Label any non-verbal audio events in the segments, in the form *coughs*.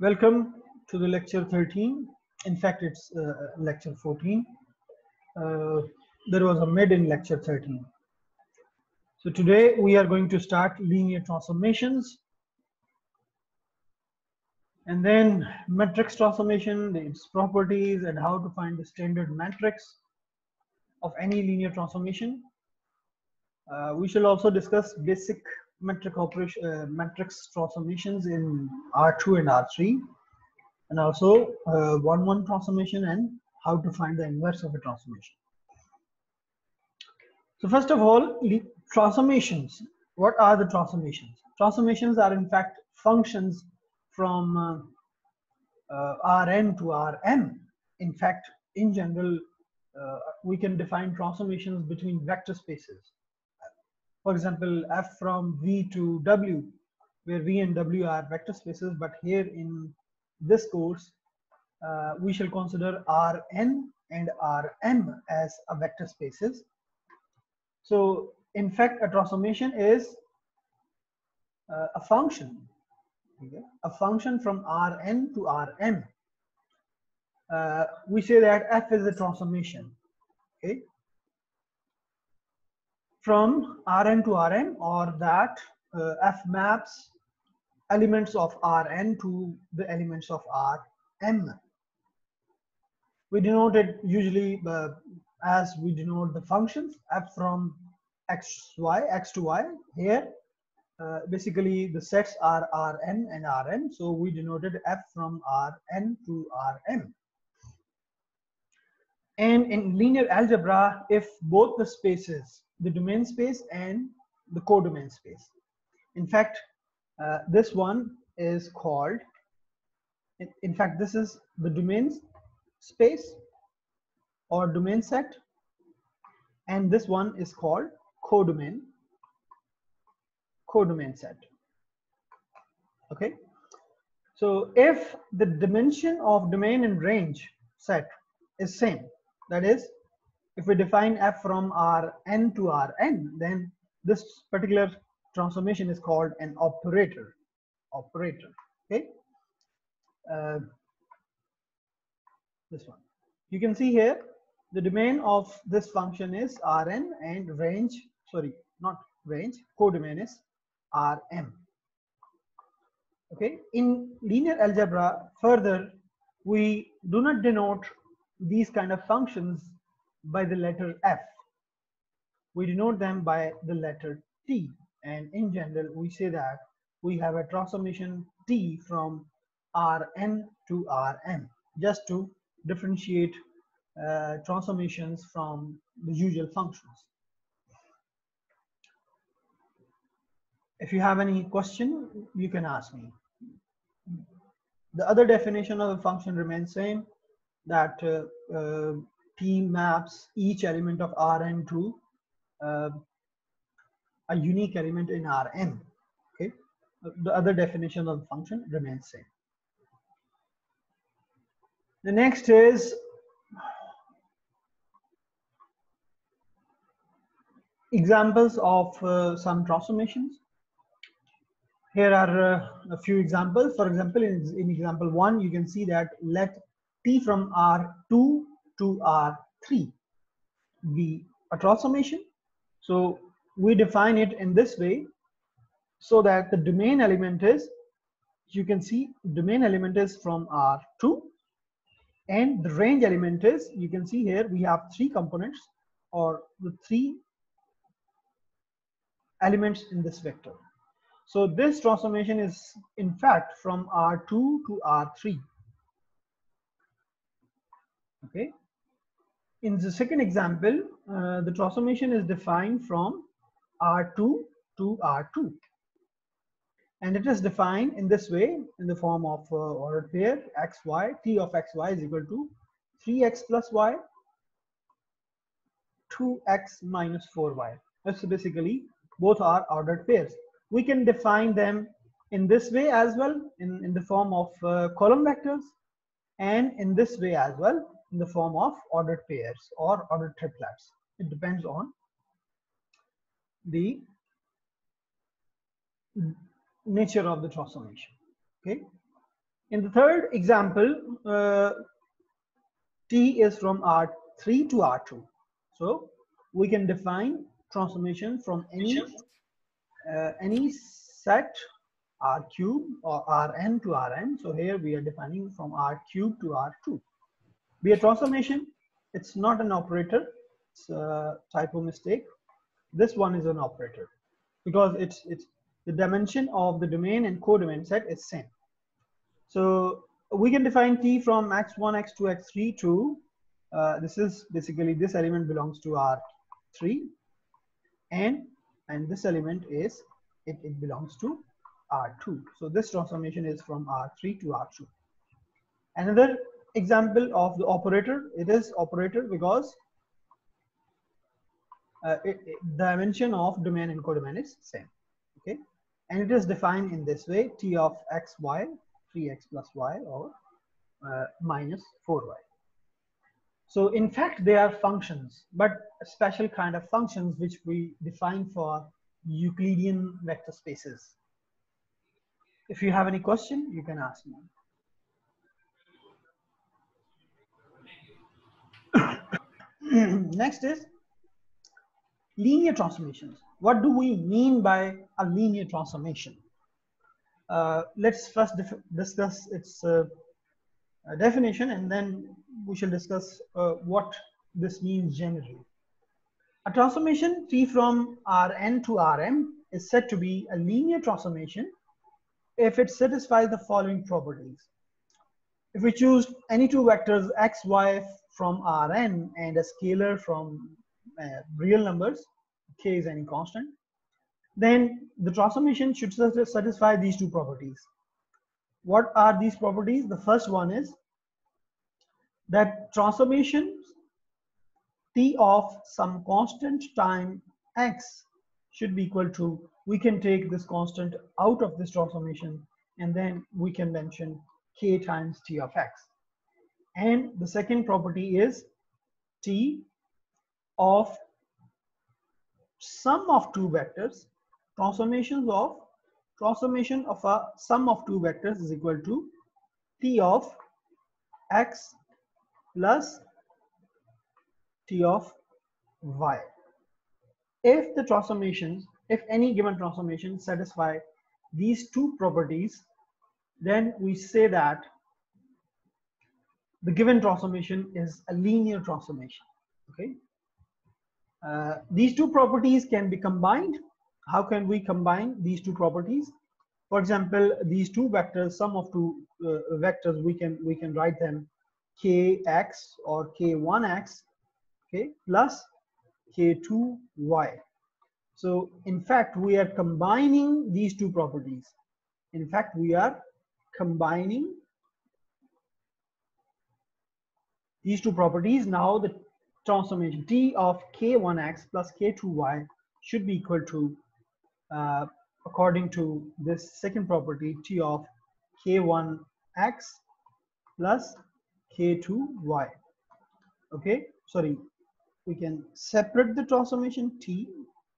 Welcome to the lecture 13. In fact, it's uh, lecture 14. Uh, there was a mid in lecture 13. So today we are going to start linear transformations and then matrix transformation, its properties and how to find the standard matrix of any linear transformation. Uh, we shall also discuss basic metric operation, uh, matrix transformations in R2 and R3, and also uh, one-one transformation and how to find the inverse of a transformation. So first of all, transformations. What are the transformations? Transformations are in fact functions from uh, uh Rn to Rm. In fact, in general, uh, we can define transformations between vector spaces for example, f from v to w, where v and w are vector spaces, but here in this course, uh, we shall consider Rn and Rm as a vector spaces. So in fact, a transformation is uh, a function, okay? a function from Rn to Rm. Uh, we say that f is a transformation, okay? From Rn to Rm or that uh, F maps elements of Rn to the elements of Rm. We denote it usually uh, as we denote the functions f from x, y, x to y. Here, uh, basically the sets are Rn and Rm. So we denoted f from Rn to Rm. And in linear algebra, if both the spaces the domain space and the codomain space. In fact, uh, this one is called, in, in fact, this is the domain space or domain set. And this one is called codomain, codomain set. Okay. So if the dimension of domain and range set is same, that is if we define f from Rn to Rn, then this particular transformation is called an operator. Operator. Okay. Uh, this one. You can see here the domain of this function is Rn and range, sorry, not range, codomain is Rm. Okay. In linear algebra, further, we do not denote these kind of functions by the letter F. We denote them by the letter T. And in general, we say that we have a transformation T from Rn to Rm, just to differentiate uh, transformations from the usual functions. If you have any question, you can ask me. The other definition of a function remains same, that uh, uh, T maps each element of Rn to uh, a unique element in Rn. Okay, the other definition of the function remains same. The next is examples of uh, some transformations. Here are uh, a few examples. For example, in, in example one, you can see that let T from R2 to R3 be a transformation. So we define it in this way so that the domain element is, you can see domain element is from R2 and the range element is, you can see here we have three components or the three elements in this vector. So this transformation is in fact from R2 to R3. Okay, in the second example, uh, the transformation is defined from R2 to R2. And it is defined in this way in the form of uh, ordered pair xy, t of xy is equal to 3x plus y, 2x minus 4y. That's basically both are ordered pairs. We can define them in this way as well in, in the form of uh, column vectors and in this way as well in the form of ordered pairs or ordered triplets. It depends on the nature of the transformation. Okay. In the third example, uh, T is from R3 to R2. So we can define transformation from any uh, any set R cube or Rn to Rn. So here we are defining from R cube to R2. Be a transformation, it's not an operator, it's a typo mistake. This one is an operator because it's it's the dimension of the domain and codomain set is same. So we can define T from x1, x2, x3 to uh, this is basically this element belongs to R3 and and this element is it, it belongs to R2. So this transformation is from R3 to R2. Another example of the operator, it is operator because uh, it, it, dimension of domain and codomain is same. Okay, and it is defined in this way: t of x y, 3x plus y, or uh, minus 4y. So in fact, they are functions, but special kind of functions which we define for Euclidean vector spaces. If you have any question, you can ask me. *clears throat* Next is linear transformations. What do we mean by a linear transformation? Uh, let's first discuss its uh, definition and then we shall discuss uh, what this means generally. A transformation T from Rn to Rm is said to be a linear transformation if it satisfies the following properties. If we choose any two vectors x, y from Rn and a scalar from uh, real numbers, k is any constant, then the transformation should satisfy these two properties. What are these properties? The first one is that transformation t of some constant time x should be equal to, we can take this constant out of this transformation and then we can mention k times t of x. And the second property is t of sum of two vectors, transformations of transformation of a sum of two vectors is equal to t of x plus t of y. If the transformations, if any given transformation satisfy these two properties, then we say that the given transformation is a linear transformation. Okay. Uh, these two properties can be combined. How can we combine these two properties? For example, these two vectors, sum of two uh, vectors, we can we can write them kx or k1x okay plus k2y so in fact we are combining these two properties in fact we are combining these two properties now the transformation t of k1x plus k2y should be equal to uh, according to this second property t of k1x plus k2y okay? Sorry. We can separate the transformation t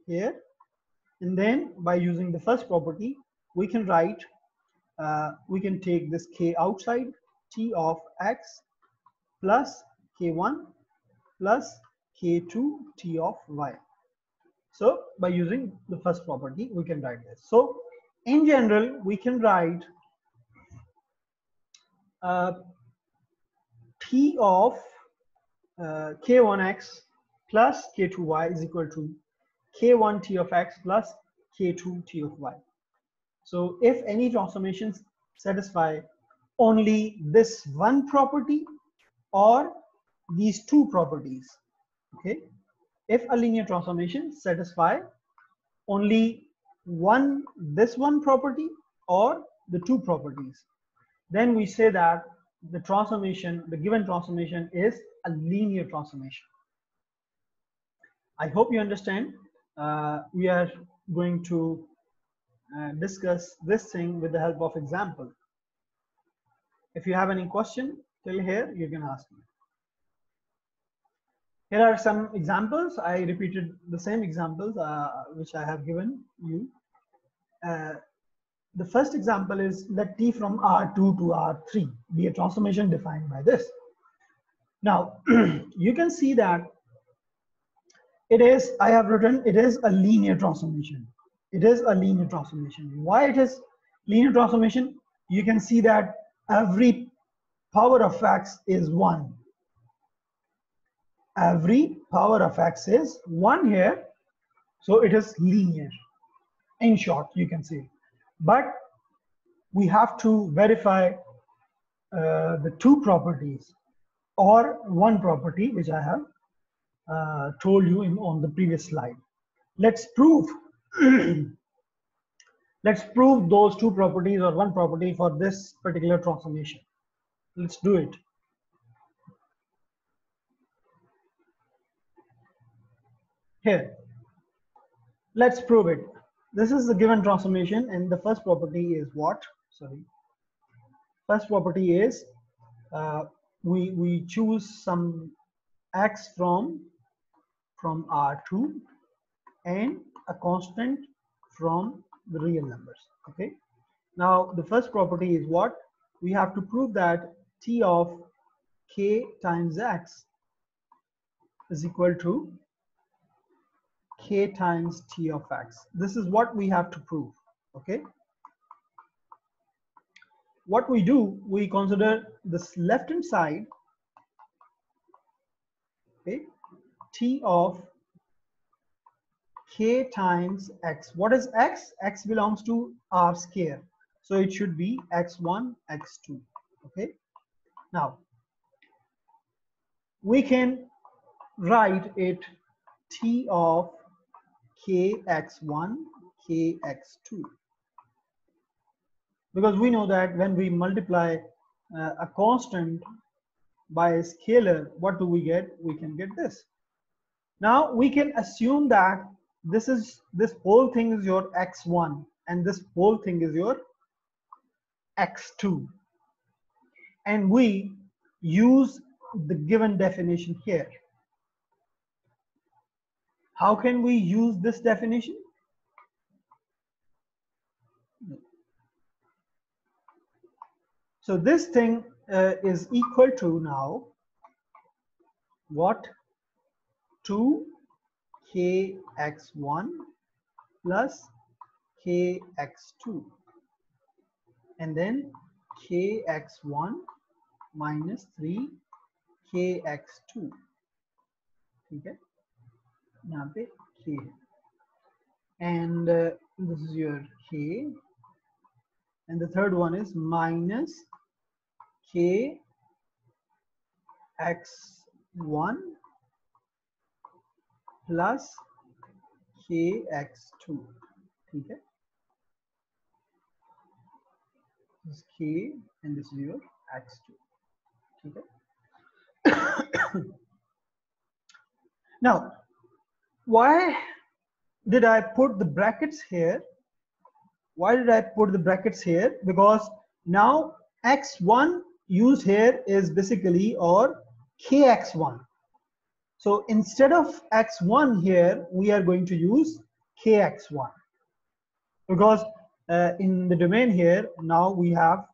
here. And then by using the first property we can write uh, we can take this k outside t of x plus k1 plus k2 t of y so by using the first property we can write this so in general we can write uh, T of uh, k1x plus k2y is equal to k1 t of x plus k2 t of y. So if any transformations satisfy only this one property or these two properties, okay? If a linear transformation satisfy only one, this one property or the two properties, then we say that the transformation, the given transformation is a linear transformation. I hope you understand. Uh, we are going to uh, discuss this thing with the help of example. If you have any question till here, you can ask me. Here are some examples. I repeated the same examples uh, which I have given you. Uh, the first example is let t from R2 to R3 be a transformation defined by this. Now, *clears throat* you can see that it is, I have written, it is a linear transformation. It is a linear transformation. Why it is linear transformation? You can see that every power of x is 1. Every power of x is 1 here. So it is linear. In short, you can say. But we have to verify uh, the two properties or one property which I have uh, told you in, on the previous slide. Let's prove *clears throat* let's prove those two properties or one property for this particular transformation. Let's do it. Here, let's prove it. This is the given transformation and the first property is what? Sorry. First property is uh, we, we choose some x from, from R2 and a constant from the real numbers, okay? Now, the first property is what? We have to prove that t of k times x is equal to k times t of x. This is what we have to prove, okay? What we do, we consider this left-hand side, okay, t of k times x. What is x? x belongs to r square. So it should be x1, x2, okay? Now, we can write it t of kx1, kx2. Because we know that when we multiply uh, a constant by a scalar, what do we get? We can get this. Now we can assume that this is this whole thing is your x1 and this whole thing is your x2 and we use the given definition here. How can we use this definition? So this thing uh, is equal to now what? 2 kx1 plus kx2 and then kx1 minus 3 kx2 ठीक है यहाँ पे k and uh, this is your k and the third one is minus k x1 plus kx2 ठीक है this is k and this is your x2 Okay. *coughs* now, why did I put the brackets here? Why did I put the brackets here? Because now x1 used here is basically or kx1. So instead of x1 here, we are going to use kx1 because uh, in the domain here, now we have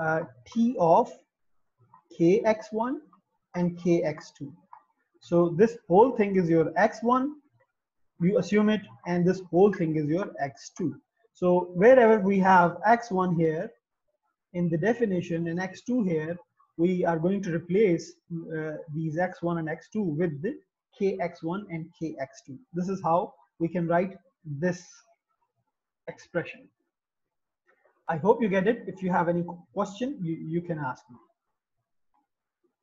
uh, t of kx1 and kx2 so this whole thing is your x1 you assume it and this whole thing is your x2 so wherever we have x1 here in the definition and x2 here we are going to replace uh, these x1 and x2 with the kx1 and kx2 this is how we can write this expression I hope you get it. If you have any question, you, you can ask me.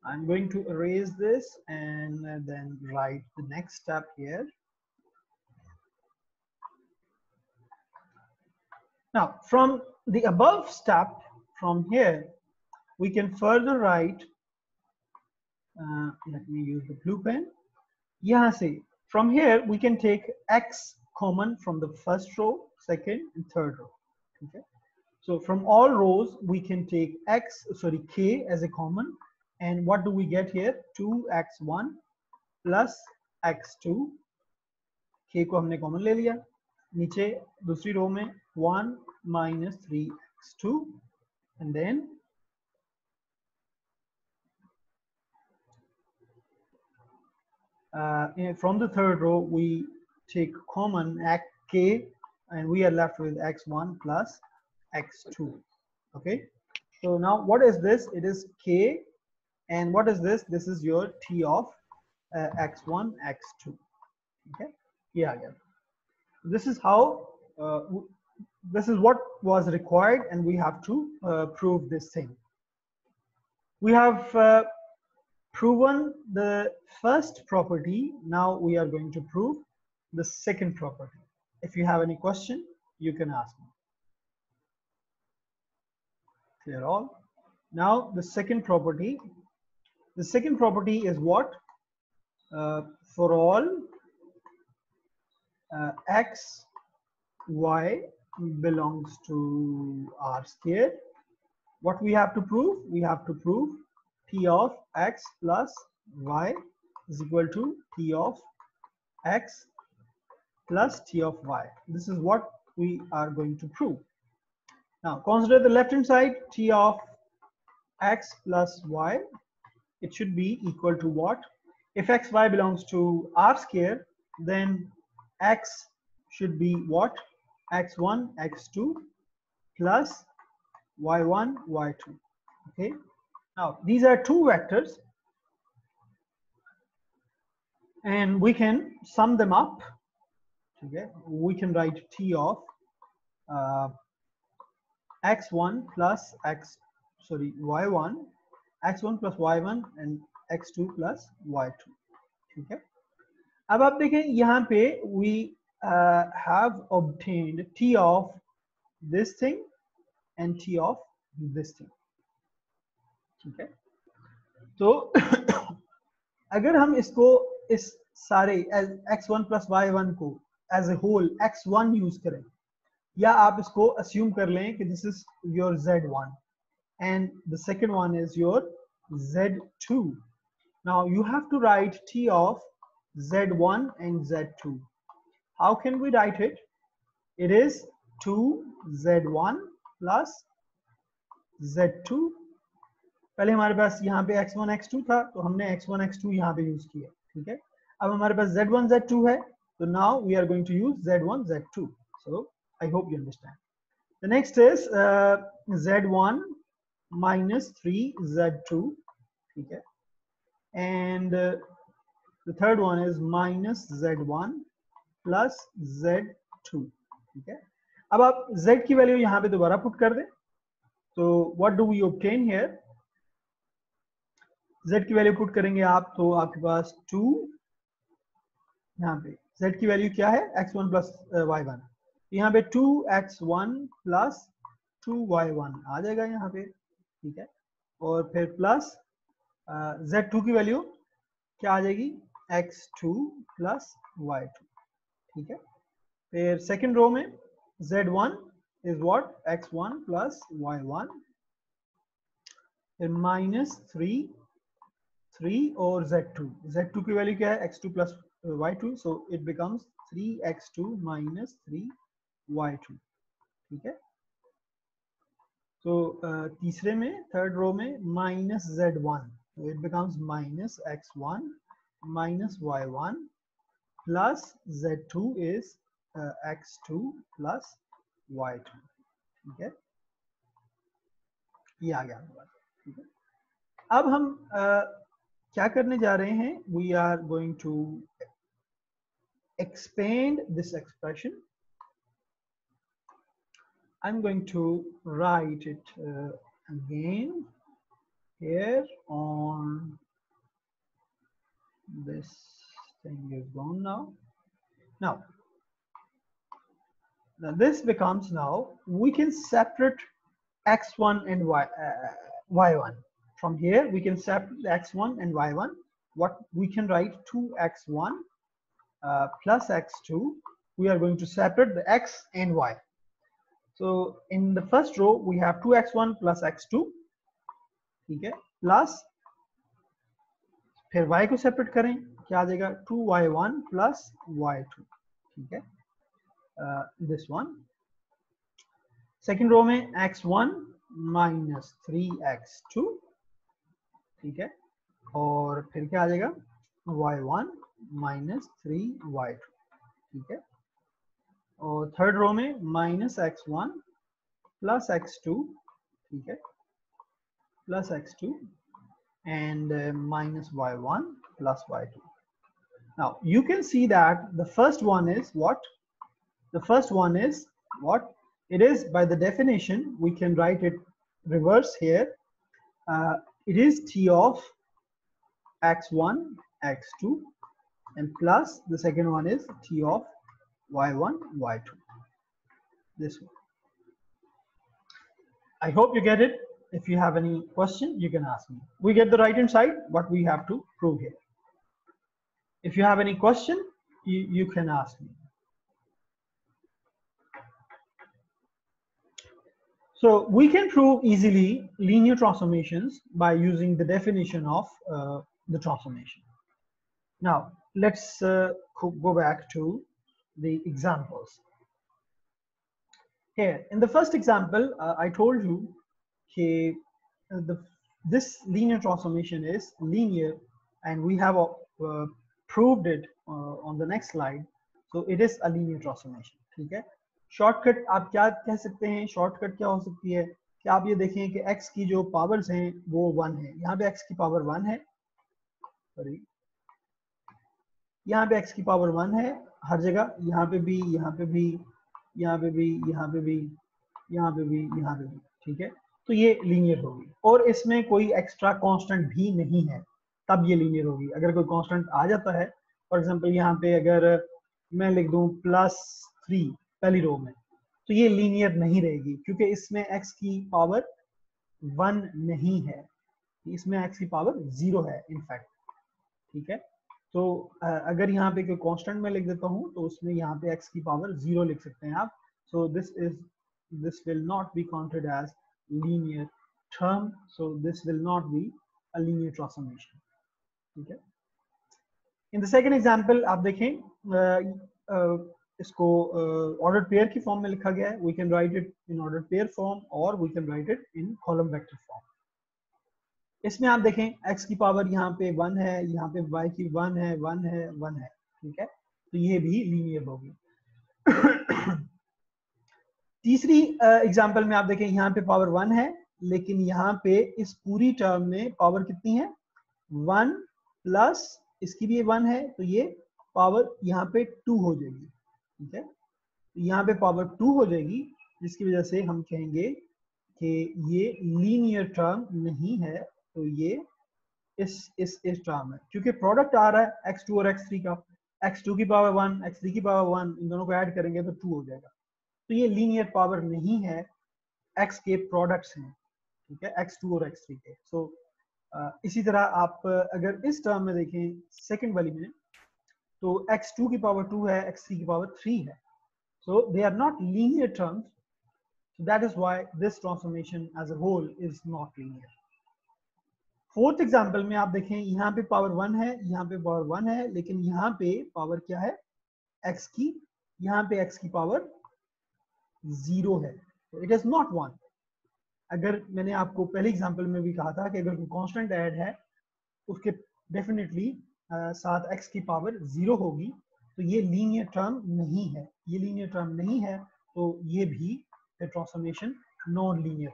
I'm going to erase this and then write the next step here. Now, from the above step, from here, we can further write, uh, let me use the blue pen. Yeah, see, from here, we can take x common from the first row, second, and third row. Okay. So from all rows, we can take x, sorry, k as a common And what do we get here? 2x1 plus x2. k को हमने common ले लिया. नीचे दूसरी row में 1 minus 3x2 and then uh, from the third row we take common k and we are left with x1 plus x2 okay so now what is this it is k and what is this? This is your t of uh, x1 x2 okay? Yeah yeah. This is how uh, this is what was required and we have to uh, prove this thing. We have uh, proven the first property. Now we are going to prove the second property. If you have any question you can ask me. Clear all? Now the second property the second property is what? Uh, for all uh, x y belongs to r square. What we have to prove? We have to prove t of x plus y is equal to t of x plus t of y. This is what we are going to prove. Now consider the left hand side t of x plus y it should be equal to what? If x y belongs to r square then x should be what? x1 x2 plus y1 y2 okay? Now these are two vectors and we can sum them up. Okay? We can write t of uh, x1 plus x sorry y1 x1 plus y1 and x2 plus y2 ठीक है अब आप देखें यहाँ पे uh, have obtained t of this thing and t of this thing ठीक है तो अगर हम इसको इस सारे x1 plus y1 को as a whole x1 use करें या आप इसको assume कर लें कि this is your z1 and the second one is your z2 now you have to write t of z1 and z2 how can we write it it is 2z1 plus z2 पहले हमारे पास यहाँ पे x1 x2 था तो हमने x1 x2 यहाँ पे use किया ठीक है अब हमारे पास z1 z2 है तो now we are going to use z1 z2 so I hope you understand the next is uh, z1 minus 3 z2 ठीक है and uh, the third one is minus z1 plus z2 ठीक है अब आप z की value यहाँ पे दोबारा पुट कर दें। तो what do we obtain here? Z की वैल्यू पुट करेंगे आप तो आपके पास टू यहाँ पे। Z की वैल्यू क्या है? X1 one plus Y one यहाँ पे two X one plus two Y one आ जाएगा यहाँ पे। ठीक है? और फिर प्लस z2 टू की वैल्यू क्या आ जाएगी? X2 to plus Y two ठीक है? फिर सेकेंड रो में z1 one is what X one plus Y one फिर माइनस थ्री थ्री और z2 z2 की वैल्यू क्या है? X2 plus y2 so it becomes 3x2 minus 3y2 ठीक है? तो तीसरे में थर्ड रो में minus Z one it becomes minus X one minus Y one plus Z two is X two plus Y two ठीक है ये आ गया अब हम uh, क्या करने जा रहे हैं? We are going to expand this expression I'm going to write it uh, again here on this thing is gone now now now this becomes now we can separate x1 and y uh, y1 from here, we can separate x1 and y1. What we can write 2x1 uh, plus x2. We are going to separate the x and y. So in the first row, we have 2x1 plus x2. Okay. Plus फिर y को separate करें क्या आ जाएगा? 2y1 y2 ठीक है? This one second row में x1 minus three x two ठीक है? और फिर क्या आ जाएगा? Y1 minus three Y two ठीक है? और थर्ड रो में minus x one plus x two ठीक है plus x two and uh, minus y1 plus y2. Now you can see that the first one is what? The first one is what? It is by the definition, we can write it reverse here. Uh, it is t of x1, x2 and plus the second one is t of y1, y2. This one. I hope you get it. If you have any question, you can ask me. We get the right hand side, what we have to prove here. If you have any question, you, you can ask me. So we can prove easily linear transformations by using the definition of uh, the transformation. Now, let's uh, go back to the examples. Here, in the first example, uh, I told you okay, the, this linear transformation is linear and we have uh, proved it uh, on the next slide. So it is a linear transformation. ठीक है shortcut आप क्या कह सकते हैं shortcut क्या हो सकती है कि आप ये देखें कि x की जो पावर्स हैं वो वन है यहाँ पे x की पावर वन है सॉरी यहाँ पे x की पावर वन है हर जगह, यहाँ पे भी, यहाँ पे भी, यहाँ पे भी, यहाँ पे भी, यहाँ पे भी, यहाँ पे भी, ठीक है? तो ये लीनियर होगी। और इसमें कोई एक्स्ट्रा कांस्टेंट भी नहीं है, तब ये लीनियर होगी। अगर कोई कांस्टेंट आ जाता है फॉर एग्जांपल यहाँ पे अगर मैं लिख दूँ प्लस थ्री पहली रो में तो ये लीनियर नहीं रहेगी, क्योंकि इसमें एक्स की पावर वन नहीं है। इसमें एक्स की पावर ज़ीरो है इनफैक्ट ठीक है? तो अगर यहाँ पे कोई कांस्टेंट में लिख देता हूँ तो उसमें यहाँ पे एक्स की पावर ज़ीरो लिख सकते हैं आप। So this is this will not be counted as linear term. So this will not be a linear transformation. okay in the second example आप देखें uh, इसको ऑर्डर uh, पेयर की form में लिखा गया है। We can write it in order pair form और we can write it in column vector form इसमें आप देखें, x की पावर यहाँ पे वन है, यहाँ पे y की वन है वन है वन है, ठीक है? तो ये भी लीनियर होगी। *coughs* तीसरी एग्जांपल में आप देखें, यहाँ पे पावर वन है, लेकिन यहाँ पे इस पूरी टर्म में पावर कितनी है? वन प्लस इसकी भी वन है तो ये पावर यहाँ पे टू हो जाएगी, ठीक है? तो यहाँ पे पावर टू हो जाएगी, जिसकी वजह से हम कहेंगे कि ये लीनियर टर्म नहीं है तो ये इस इस इस टर्म है। क्योंकि प्रोडक्ट आ रहा है एक्स टू और एक्स थ्री का। एक्स टू की पावर वन एक्स थ्री की पावर वन इन दोनों को ऐड करेंगे तो टू हो जाएगा। तो ये लीनियर पावर नहीं है। एक्स के प्रोडक्ट्स हैं ठीक है? एक्स टू और एक्स थ्री के। सो so, इसी तरह आप अगर इस टर्म में देखें सेकंड वाली में तो एक्स टू की पावर टू है एक्स थ्री की पावर थ्री है। So they are not linear terms that is why this transformation as a whole is not linear fourth example में आप देखें, यहाँ पे पावर वन है, यहाँ पे पावर वन है, लेकिन यहाँ पे पावर क्या है? एक्स की, यहाँ पे एक्स की पावर ज़ीरो है। इट इज़ नॉट वन अगर मैंने आपको पहले एग्ज़ाम्पल में भी कहा था कि अगर कोई कॉन्स्टेंट ऐड है, उसके डेफिनेटली साथ एक्स की पावर ज़ीरो होगी तो ये लीनियर टर्म नहीं है। ये लीनियर टर्म नहीं है तो ये भी ट्रांसफॉर्मेशन नॉन लीनियर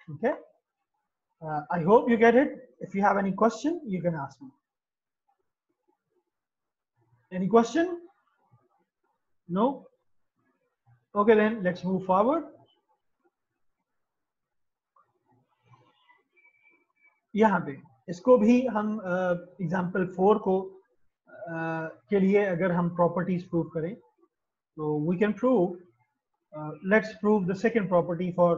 ठीक है? I hope you get it if you have any question you can ask me any question no Okay, then let's move forward. यहाँ पे इसको भी हम एग्जाम्पल uh, फोर को uh, के लिए अगर हम प्रॉपर्टीज प्रूव करें तो we can prove let's prove the second property for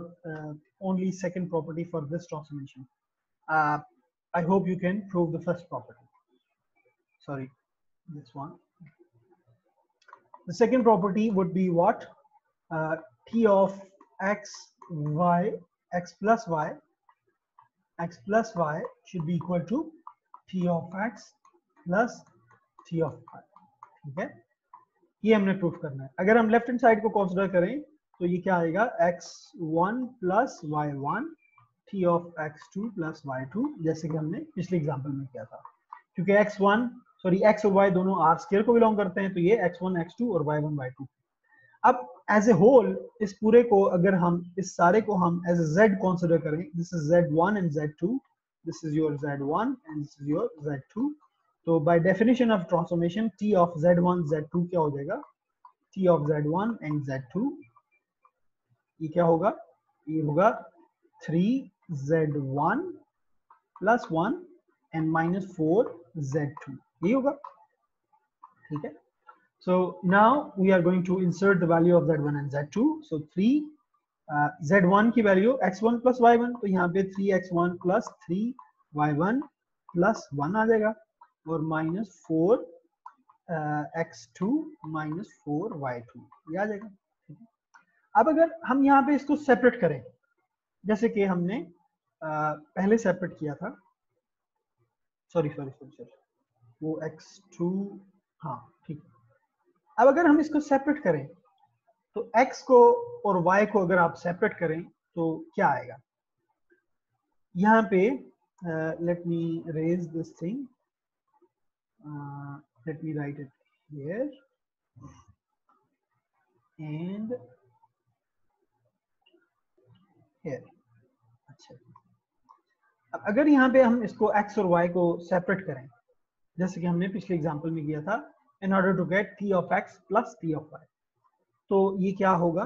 only second property for this transformation. Uh, I hope you can prove the first property. Sorry, this one. The second property would be what? uh, t of x y x plus y x plus y should be equal to t of x plus t of y ठीक है ये हमने proof करना है अगर हम left hand side को consider करें तो ये क्या आएगा? X1 plus Y one T of x2 plus Y two जैसे कि हमने पिछले एग्ज़ाम्पल में किया था। क्योंकि x1 सॉरी x और y दोनों आर स्केयर को बिलोंग करते हैं तो ये x1 x2 और y1 y2 अब एज ए होल इस पूरे को अगर हम, इस सारे को हम एज ए z कंसीडर करें this is z1 and z2 this is your z1 and this is your z2 तो by definition of transformation t of z1 z2 क्या हो जाएगा? T of z1 and z2 ये क्या होगा? ये होगा 3z1 plus 1 and minus 4z2 ये होगा। ठीक है? So now we are going to insert the value of z1 and z2 so 3 uh, z1 की वैल्यू x1 plus y1 तो यहाँ पे 3x1 plus 3y1 plus 1 आ जाएगा। और minus four X two minus four Y two ये आ जाएगा। अब अगर हम यहाँ पे इसको सेपरेट करें, जैसे कि हमने पहले सेपरेट किया था। सॉरी सॉरी सॉरी सॉरी वो x2 हाँ ठीक। अब अगर हम इसको सेपरेट करें तो x को और y को अगर आप सेपरेट करें तो क्या आएगा? यहाँ पे let me erase this thing let me write it here. And here अच्छा। अब अगर यहाँ पे हम इसको एक्स और वाई को सेपरेट करें, जैसे कि हमने पिछले एग्जांपल में किया था, in order to get t of x plus t of y तो ये क्या होगा?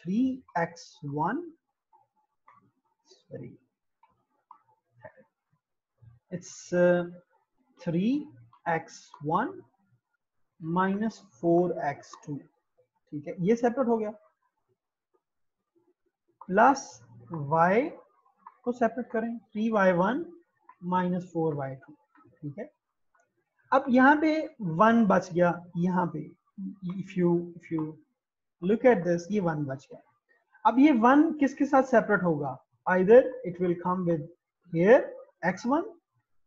Three X one sorry it's three X one minus four X two ठीक है? ये सेपरेट हो गया। प्लस वाई को सेपरेट करें three Y one minus four Y two ठीक है? अब यहाँ पे वन बच गया, यहाँ पे if you if you look at this ये वन बच गया। अब ये वन किसके साथ सेपरेट होगा? Either it will come with here x1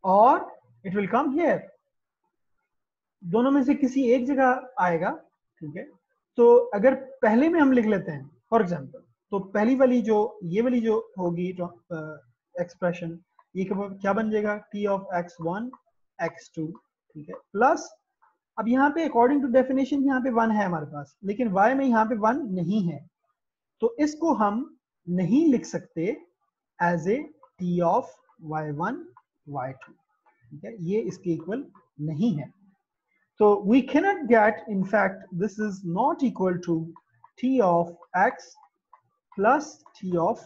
और इट विल कम हियर दोनों में से किसी एक जगह आएगा, ठीक है? तो अगर पहले में हम लिख लेते हैं फॉर एग्ज़ाम्पल तो पहली वाली जो, ये वाली जो होगी एक्सप्रेशन ये क्या बन जाएगा? टी ऑफ़ x1 x2 ठीक है? प्लस अब यहाँ पे अकॉर्डिंग टू डेफिनेशन यहाँ पे वन है हमारे पास, लेकिन वाई में यहाँ पे वन नहीं है। तो इसको हम नहीं लिख सकते as a T of Y one Y two ठीक है? ये इसके इक्वल नहीं है। तो we cannot get in fact this is not equal to T of X plus T of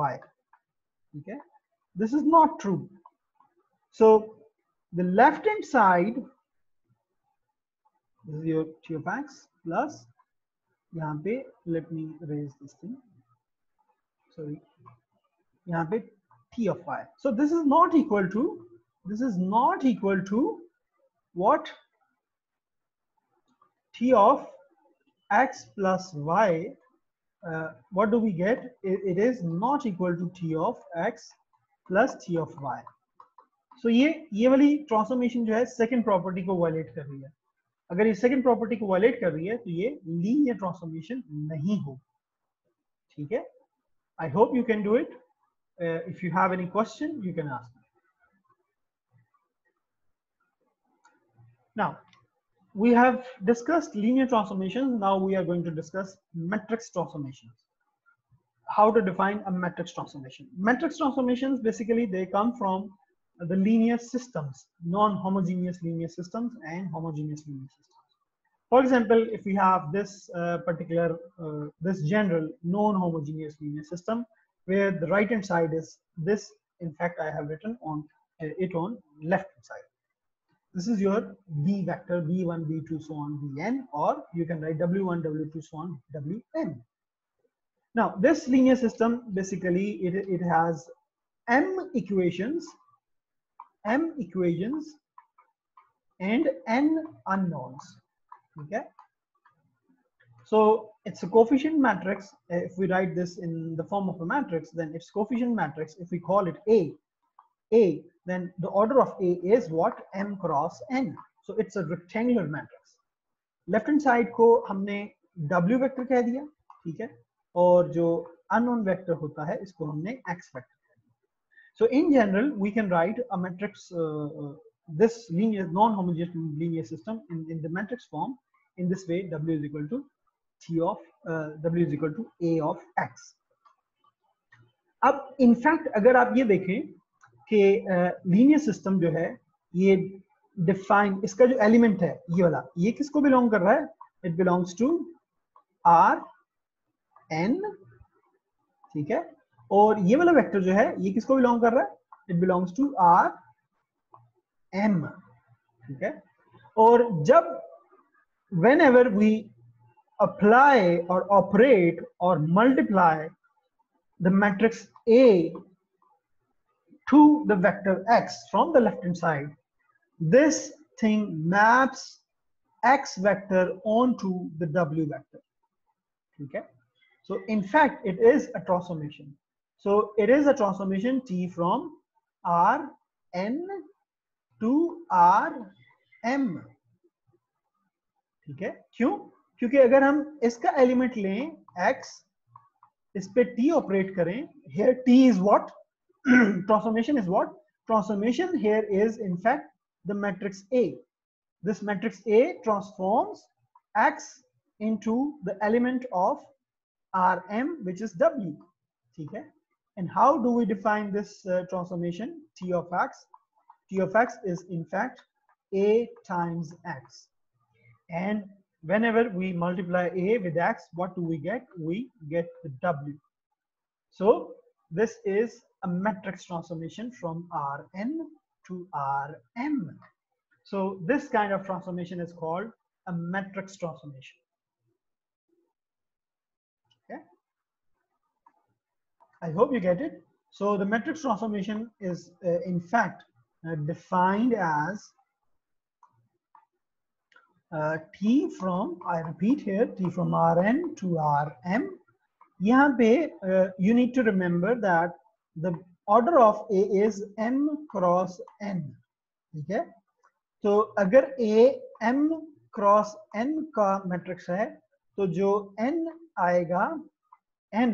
Y ठीक है this is not true so the left hand side this is your t of x plus यहाँ पे let me raise this thing sorry यहाँ पे t of y so this is not equal to this is not equal to what t of x plus y uh, what do we get it, it is not equal to t of x plus t of y so so ये ये वाली transformation जो है second property को violet कर रही है अगर ये सेकंड प्रॉपर्टी को वायलेट कर रही है तो ये लीनियर ट्रांसफॉर्मेशन नहीं होगी ठीक है I hope you can do it if you have any question you can ask now we have discussed linear transformations now we are going to discuss matrix transformations how to define a matrix transformation matrix transformations basically they come from the linear systems, non-homogeneous linear systems and homogeneous linear systems. For example, if we have this uh, particular, uh, this general non-homogeneous linear system, where the right hand side is this, in fact, I have written on uh, it on left hand side. This is your B vector, B1, B2, so on, Bn, or you can write W1, W2, so on, Wn. Now, this linear system, basically, it, it has m equations m equations and n unknowns okay? So it's a coefficient matrix. If we write this in the form of a matrix then it's coefficient matrix. If we call it a a then the order of a is what m cross n so it's a rectangular matrix left hand side ko humne w vector keh diya ठीक है और जो unknown vector होता है इसको हमने X vector so in general we can write a matrix uh, uh, this linear non-homogeneous linear system in, in the matrix form in this way w is equal to t of uh, w is equal to a of x अब in fact अगर आप ये देखें कि linear system जो है, ये define इसका जो एलिमेंट है, ये वाला, ये किसको बिलोंग कर रहा है? It belongs to R N ठीक है? और ये वाला वेक्टर जो है, ये किसको बिलोंग कर रहा है? It belongs to R M ठीक है? और जब वेन एवर वी अप्लाई और ऑपरेट और multiply the matrix A to the vector X from the left hand side this thing maps x vector onto the w vector okay so in fact it is a transformation so it is a transformation t from r n to r m ठीक है क्यों क्योंकि अगर हम इसका element लें x इस पे t ऑपरेट करें here t is what *clears throat* transformation is what transformation here is in fact the matrix A. This matrix A transforms X into the element of Rm, which is W. Okay? And how do we define this uh, transformation? T of X. T of X is in fact A times X. And whenever we multiply A with X, what do we get? We get the W. So this is a matrix transformation from Rn to Rm. So this kind of transformation is called a matrix transformation. Okay. I hope you get it. So the matrix transformation is uh, in fact uh, defined as uh, T from, I repeat here, T from Rn to Rm. यहाँ पे you need to remember that the order of A is m cross n, ठीक है? तो अगर A m cross n का matrix है तो जो n आएगा, n,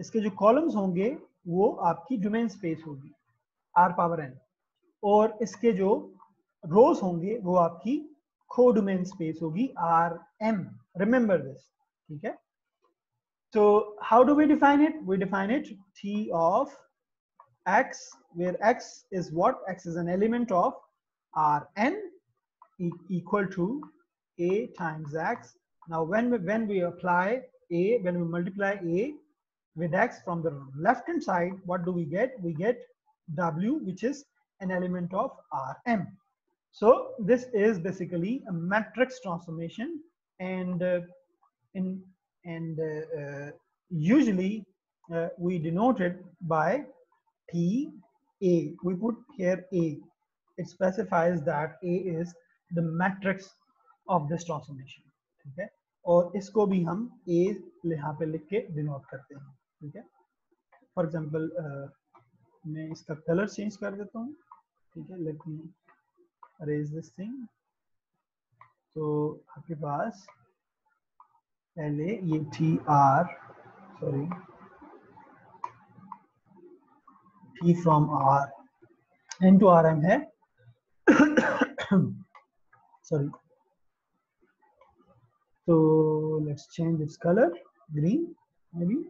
इसके जो कॉलम्स होंगे, वो आपकी डोमेन स्पेस होगी, r पावर n. और इसके जो रोज होंगे, वो आपकी को डोमेन स्पेस होगी आर एम रिमेंबर दिस ठीक है? So how do we define it? We define it T of x, where x is what? x is an element of Rn equal to a times x. Now when we, when we apply a, when we multiply a with x from the left hand side, what do we get? We get w, which is an element of Rm. So this is basically a matrix transformation and uh, in and uh, uh, usually uh, we denote it by T A. We put here A. It specifies that A is the matrix of this transformation. है और इसको भी हम A यहाँ पे लिख के denote करते हैं ठीक है फॉर एग्ज़ाम्पल मैं इसका कलर चेंज कर देता हूँ ठीक है let me arrange this thing तो आपके पास पहले ये T R sorry T from R N to R M है सॉरी तो let's change its colour green maybe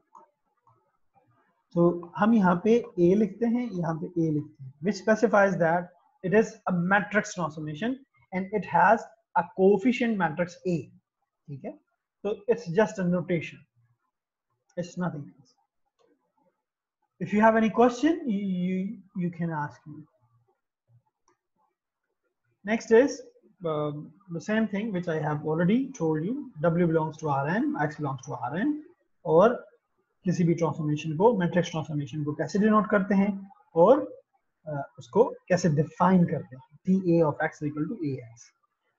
तो हम यहाँ पे ए लिखते हैं, यहाँ पे ए लिखते हैं which specifies that it is a transformation and it has has a coefficient matrix A. Okay? So it's just a notation. It's nothing else. If you have any question, you, you, you can ask me. Next is um, the same thing which I have already told you. W belongs to Rn, X belongs to Rn. और किसी भी transformation को matrix transformation को कैसे denote करते हैं और uh, उसको कैसे डिफाइन करते हैं T A of X equal to A X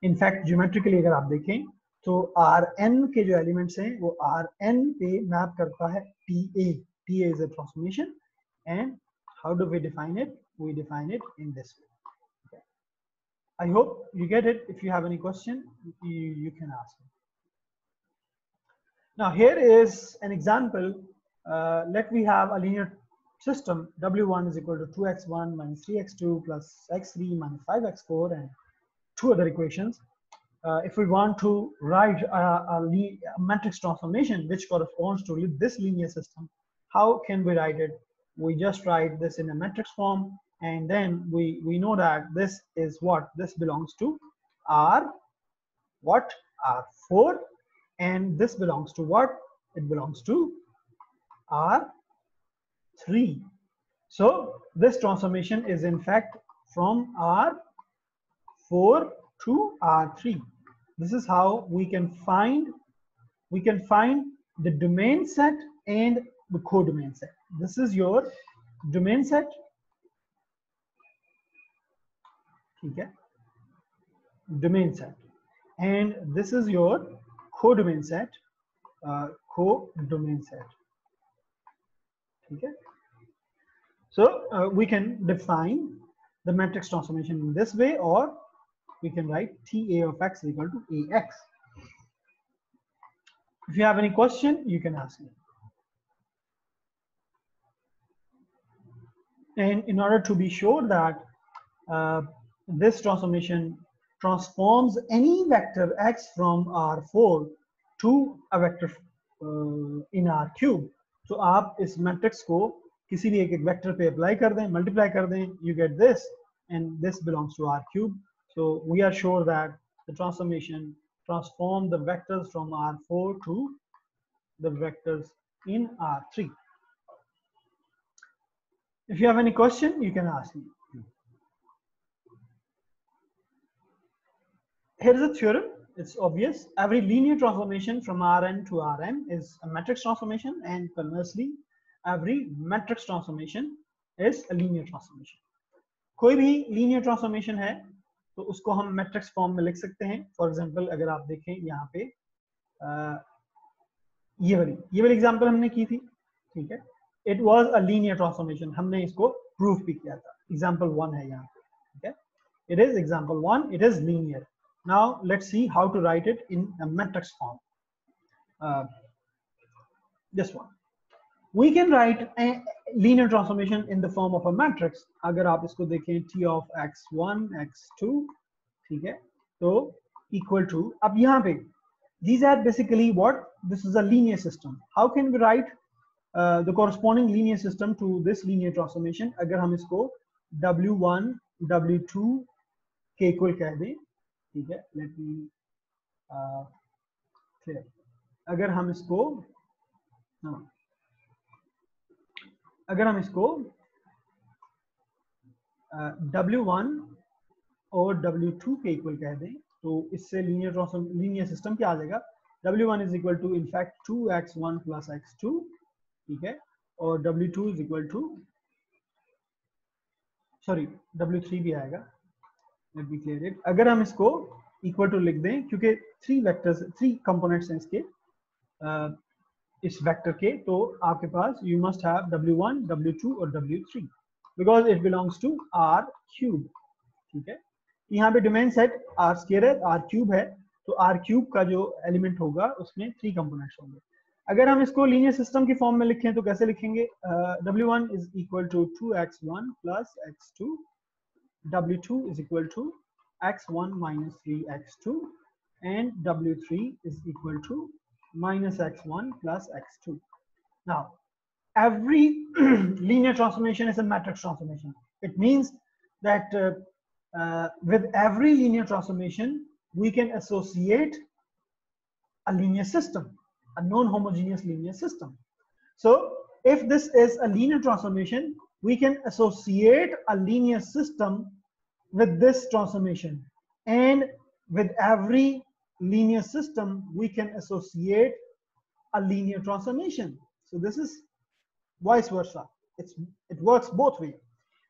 in fact geometrically अगर आप देखें तो आर एन के जो एलिमेंट्स हैं वो आर एन पे मैप करता है T A T A is a transformation and how do we define it we define it in this way I hope you get it. If you have any question, you, you can ask me. Now here is an example. Uh, let we have a linear system. W1 is equal to 2x1 minus 3x2 plus x3 minus 5x4 and two other equations. Uh, if we want to write a, a, a, matrix transformation which corresponds to this linear system, how can we write it? We just write this in a matrix form and then we, we know that this is what? This belongs to R, what? R4 and this belongs to what? It belongs to R3. So this transformation is in fact from R4 to R3. This is how we can find we can find the domain set and the codomain set. This is your domain set. Okay. Domain set. And this is your codomain set. Uh, codomain set. Okay. So uh, we can define the matrix transformation in this way or we can write TA of x is equal to AX. If you have any question, you can ask me. And in order to be sure that uh, this transformation transforms any vector x from R4 to a vector uh, in R cube. So आप इस matrix को किसी भी एक vector पे apply कर दें, multiply कर दें, you get this, and this belongs to R cube. So we are sure that the transformation transform the vectors from R4 to the vectors in R3. If you have any question, you can ask me. Here is a theorem. It's obvious. Every linear transformation from Rn to Rm is a matrix transformation and conversely, every matrix transformation is a linear transformation. कोई भी linear transformation है तो उसको हम matrix form में लिख सकते हैं। फॉर एग्ज़ाम्पल अगर आप देखें यहाँ पे आ, ये वाली ये वाली एग्जांपल हमने की थी ठीक है? It was a linear transformation हमने इसको प्रूफ भी किया था। एग्ज़ाम्पल वन है यहाँ पे ठीक है? It is example one it is linear now let's see how to write it in matrix form this one we can write a linear transformation in the form of a matrix अगर आप इसको देखें t of x1 x2 ठीक है तो equal to अब यहाँ पे these are basically what this is a linear system how can we write uh, the corresponding linear system to this linear transformation अगर हम इसको w1 w2 के equal कह दें ठीक है let me uh, clear अगर हम इसको हाँ अगर हम इसको W1 और W2 के इक्वल कह दें तो इससे लीनियर लीनियर सिस्टम क्या आ जाएगा? W1 is equal to in fact two X one plus X two ठीक है? और W2 is equal to sorry W3 भी आएगा। लेट बी क्लियर इट अगर हम इसको इक्वल टू लिख दें, क्योंकि थ्री वेक्टर्स थ्री कंपोनेंट्स हैं इसके इस वेक्टर के तो आपके पास you must have w1 w2 और w3 because it belongs to R cube ठीक है? यहाँ पे डोमेन सेट आर स्केयर है आर क्यूब है तो आर क्यूब का जो एलिमेंट होगा, उसमें थ्री कंपोनेंट्स होंगे। अगर हम इसको लीनियर सिस्टम की फॉर्म में लिखें तो कैसे लिखेंगे? W one is equal to two X one plus X two W two is equal to X one minus three X two and W three is equal to minus x1 plus x2. Now, every *clears throat* linear transformation is a matrix transformation. It means that uh, uh, with every linear transformation, we can associate a linear system, a non-homogeneous linear system. So if this is a linear transformation, we can associate a linear system with this transformation. And with every linear system, we can associate a linear transformation. So this is vice versa. It's, it works both ways.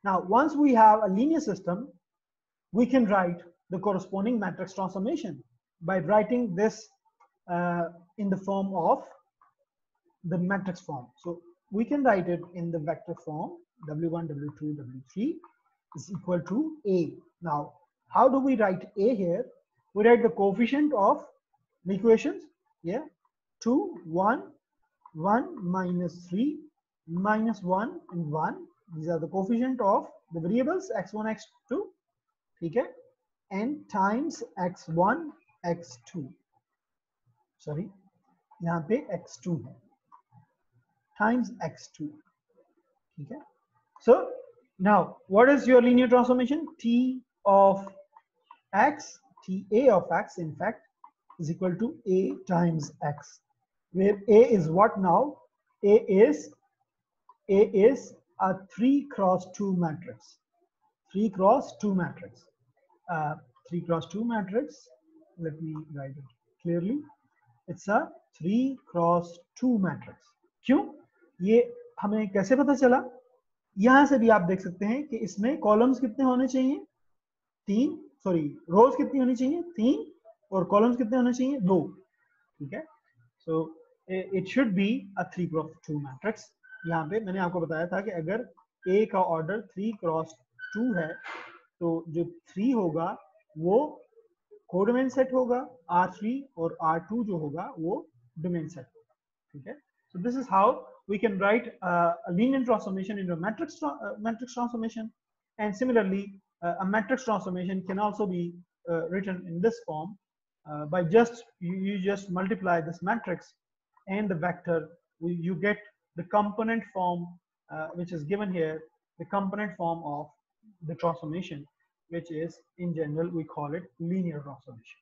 Now, once we have a linear system, we can write the corresponding matrix transformation by writing this uh, in the form of the matrix form. So we can write it in the vector form w1, w2, w3 is equal to a. Now, how do we write a here? we write the coefficient of the equations yeah 2, 1, 1 minus 3, minus 1 and 1. These are the coefficient of the variables x1, x2, okay, and times x1, x2. Sorry, यहाँ पे x2 है times x2. Okay. So now what is your linear transformation? T of x, Ta of x in fact is equal to A times x where A is what now? A is A is a 3 cross 2 matrix. 3 cross 2 matrix. Uh, 3 cross 2 matrix. Let me write it clearly. It's a 3 cross 2 matrix. ये हमें कैसे पता चला यहाँ से भी आप देख सकते हैं कि इसमें कॉलम्स कितने होने चाहिए तीन सॉरी रोज कितनी होनी चाहिए? तीन और कॉलम्स कितने होने चाहिए? दो। ठीक है? So it should be a three cross two matrix यहाँ पे मैंने आपको बताया था कि अगर ए का ऑर्डर थ्री क्रॉस टू है तो जो थ्री होगा वो कोडोमेन सेट होगा आर थ्री और आर टू जो होगा वो डोमेन सेट होगा। ठीक है? So this is how we can write uh, a linear transformation into a matrix uh, matrix a matrix transformation can also be uh, written in this form uh, by just you, you, just multiply this matrix and the vector you get the component form uh, which is given here the component form of the transformation which is in general we call it linear transformation.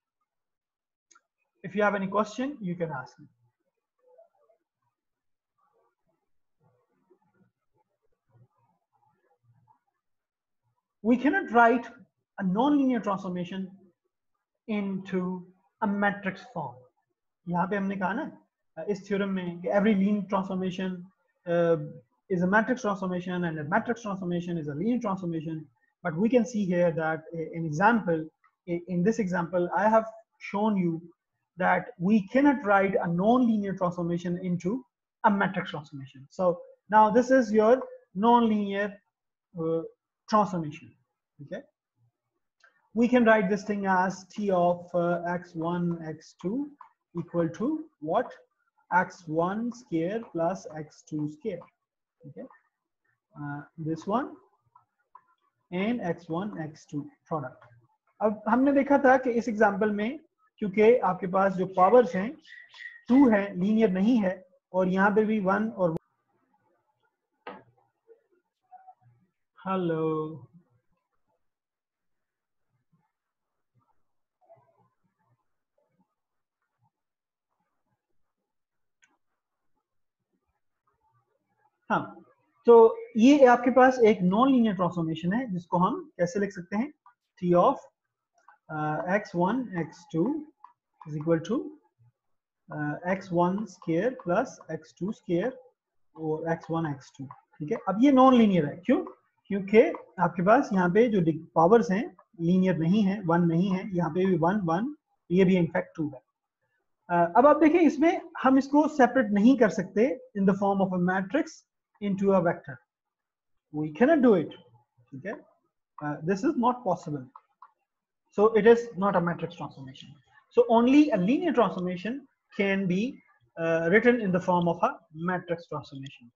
If you have any question you can ask me we cannot write a nonlinear transformation into a matrix form. यहाँ पे हमने कहा ना इस theorem में कि every linear transformation uh, is a matrix transformation and a matrix transformation is a linear transformation. But we can see here that an example, in this example, I have shown you that we cannot write a non-linear transformation into a matrix transformation. So now this is your non-linear uh, transformation okay we can write this thing as t of uh, x1 x2 equal to what x1 square plus x2 square okay uh, this one and x1 x2 product अब हमने देखा था कि इस example में क्योंकि आपके पास जो पावर्स हैं टू है लीनियर नहीं है और यहाँ पे भी वन और हेलो हाँ तो ये आपके पास एक नॉन लीनियर ट्रांसफॉर्मेशन है, जिसको हम कैसे लिख सकते हैं? T of X one X two is equal to X one square plus X two square और एक्स वन एक्स टू ठीक है? अब ये नॉन लीनियर है, क्यों? क्योंकि आपके पास यहाँ पे जो पावर्स हैं लीनियर नहीं है वन नहीं है यहाँ पे भी वन वन ये भी इनफैक्ट टू है। uh, अब आप देखें इसमें हम इसको सेपरेट नहीं कर सकते in the form of a matrix in to utter we cannot do it ठीक है? This is not possible so it is not a matrix transformation so only a linear transformation can be written in the form of a matrix transformation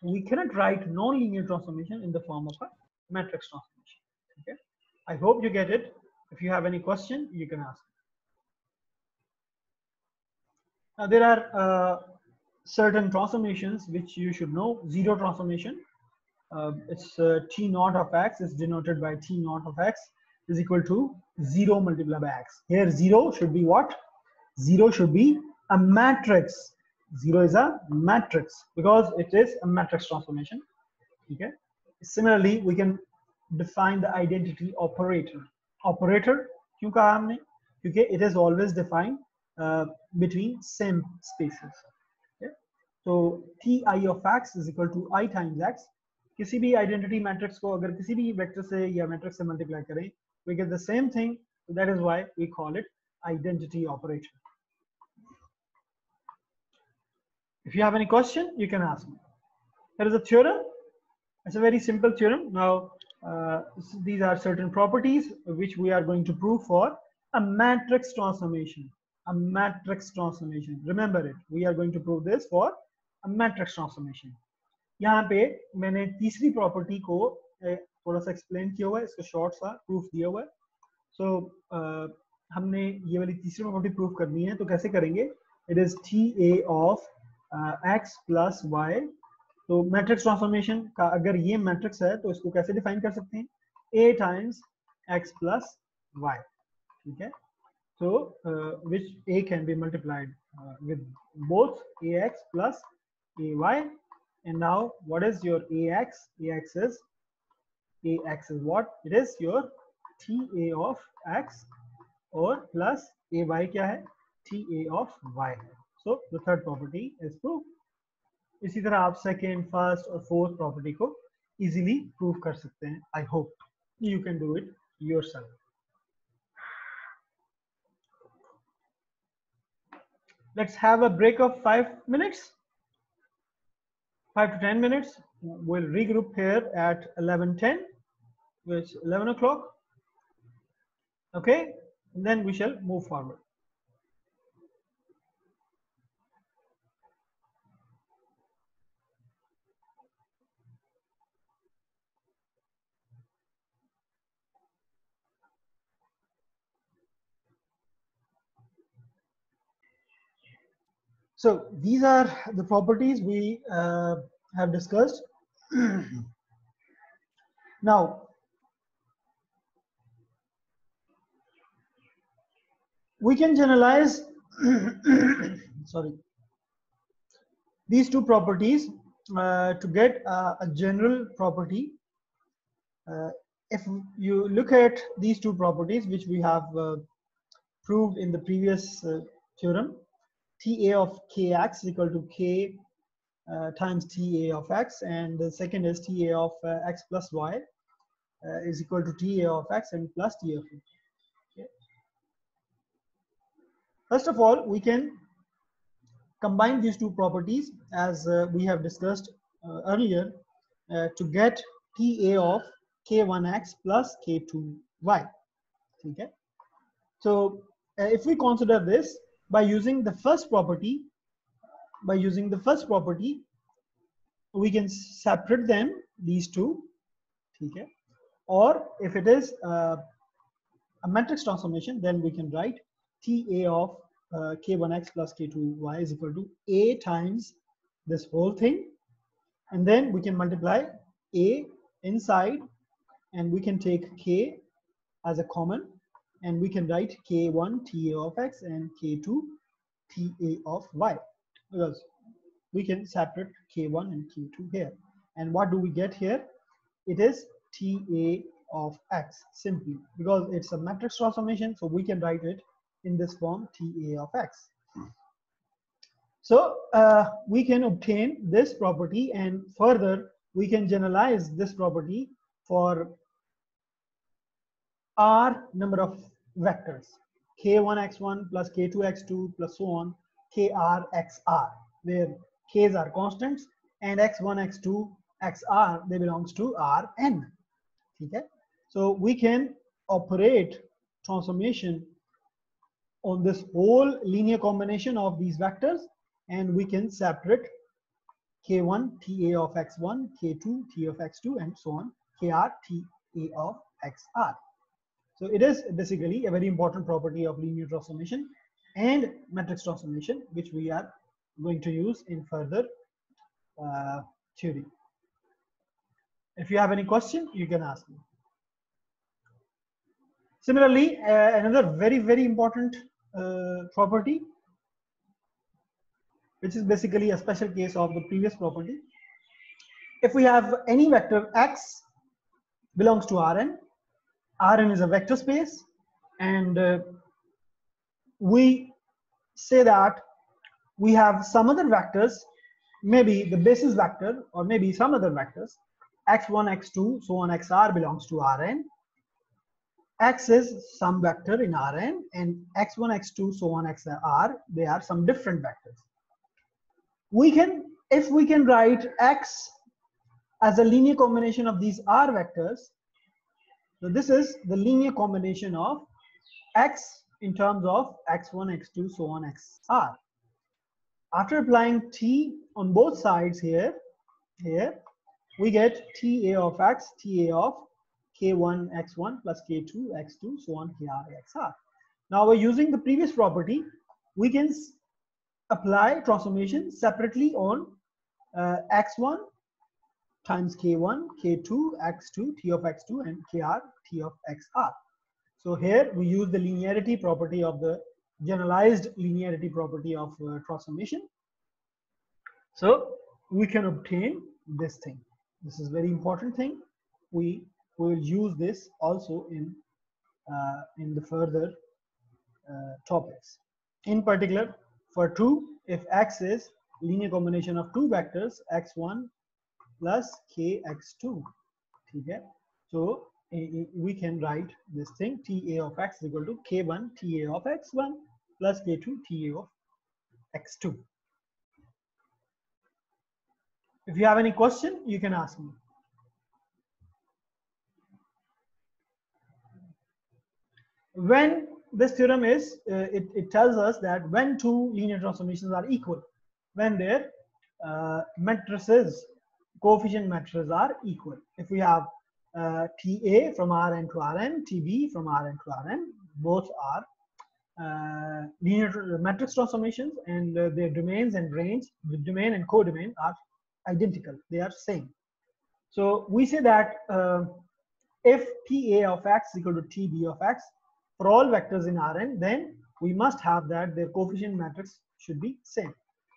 We cannot write non-linear transformation in the form of a matrix transformation. Okay, I hope you get it. If you have any question, you can ask. Now there are uh, certain transformations which you should know. Zero transformation, uh, it's uh, T naught of x is denoted by T naught of x is equal to zero multiplied by x. Here zero should be what? Zero should be a matrix. 0 is a matrix because it is a matrix transformation. Okay. Similarly, we can define the identity operator. Operator क्यों it is always defined uh, between same spaces. Okay. So t i of x is equal to i times x. किसी भी identity matrix को अगर किसी भी vector से या matrix से multiply करें, we get the same thing. That is why we call it identity operator. If you have any question, you can ask me. There is a theorem. It's a very simple theorem. Now, uh, these are certain properties which we are going to prove for a matrix transformation. A matrix transformation. Remember it. We are going to prove this for a matrix transformation. यहाँ पे मैंने तीसरी property को थोड़ा सा explain किया हुआ है इसका शॉर्ट सा प्रूफ दिया हुआ है सो so, uh, हमने ये वाली तीसरी प्रॉपर्टी प्रूफ करनी है तो कैसे करेंगे it is T A of X plus Y तो मैट्रिक्स ट्रांसफॉर्मेशन का अगर ये मैट्रिक्स है तो इसको कैसे डिफाइन कर सकते हैं? A times X plus Y ठीक है? तो which A can be multiplied with both A X plus A Y and now what is your A X A X is A X is what it is your T A of X और plus A Y क्या है? T A of Y है So जो third property is prove इसी तरह आप second first और fourth property को इजीली प्रूव कर सकते हैं I hope you can do it yourself let's have a break of five minutes, five to 10 minutes. We'll regroup here at 11.10, which 11 o'clock. Okay, and then we shall move forward. So these are the properties we uh, have discussed. *clears throat* now, we can generalize, *clears throat* sorry, these two properties uh, to get uh, a general property. Uh, if you look at these two properties, which we have uh, proved in the previous uh, theorem, Ta of kx is equal to k uh, times Ta of x, and the second is Ta of uh, x plus y uh, is equal to Ta of x and plus Ta of y. Okay. First of all, we can combine these two properties as uh, we have discussed uh, earlier uh, to get Ta of k1x plus k2y. Okay. So if we consider this, by using the first property by using the first property we can separate them these two okay? Or if it is uh, a matrix transformation then we can write ta of uh, k1x plus k2y is equal to a times this whole thing. And then we can multiply a inside and we can take k as a common and we can write k1 ta of x and k2 ta of y. Because we can separate k1 and k2 here. And what do we get here? It is ta of x simply. Because it's a matrix transformation so we can write it in this form ta of x. So uh, we can obtain this property and further we can generalize this property for r number of vectors. K1x1 plus k2x2 plus so on krxr where k's are constants and x1 x2 xr they belongs to rn. Okay? So we can operate transformation on this whole linear combination of these vectors and we can separate k1 ta of x1 k2 t of x2 and so on kr ta of xr so it is basically a very important property of linear transformation and matrix transformation, which we are going to use in further uh, theory. If you have any question, you can ask me. Similarly, uh, another very, very important uh, property, which is basically a special case of the previous property. If we have any vector x belongs to Rn, Rn is a vector space and uh, we say that we have some other vectors, maybe the basis vector or maybe some other vectors, x1, x2, so on xr belongs to Rn. x is some vector in Rn and x1, x2, so on xr, they are some different vectors. We can, if we can write x as a linear combination of these r vectors, so this is the linear combination of x in terms of x1, x2, so on, xr. After applying t on both sides here, here, we get ta of x, ta of k1 x1 plus k2 x2, so on, kr xr. Now we're using the previous property, we can apply transformation separately on uh, x1 times k1, k2, x2, t of x2 and kr, t of xr. So here we use the linearity property of the generalized linearity property of uh, transformation. So we can obtain this thing. This is very important thing. We will use this also in uh, in the further uh, topics. In particular, for 2, if x is linear combination of two vectors x1 plus kx2 okay so we can write this thing ta of x is equal to k1 ta of x1 plus k2 ta of x2 if you have any question you can ask me. When this theorem is uh, it, it tells us that when two linear transformations are equal when their uh, matrices coefficient matrices are equal. If we have uh, ta from rn to rn tb from rn to rn both are uh, linear matrix transformations and uh, their domains and range the domain and codomain are identical. They are same. So we say that uh, if ta of x is equal to tb of x for all vectors in Rn, then we must have that their coefficient matrix should be same.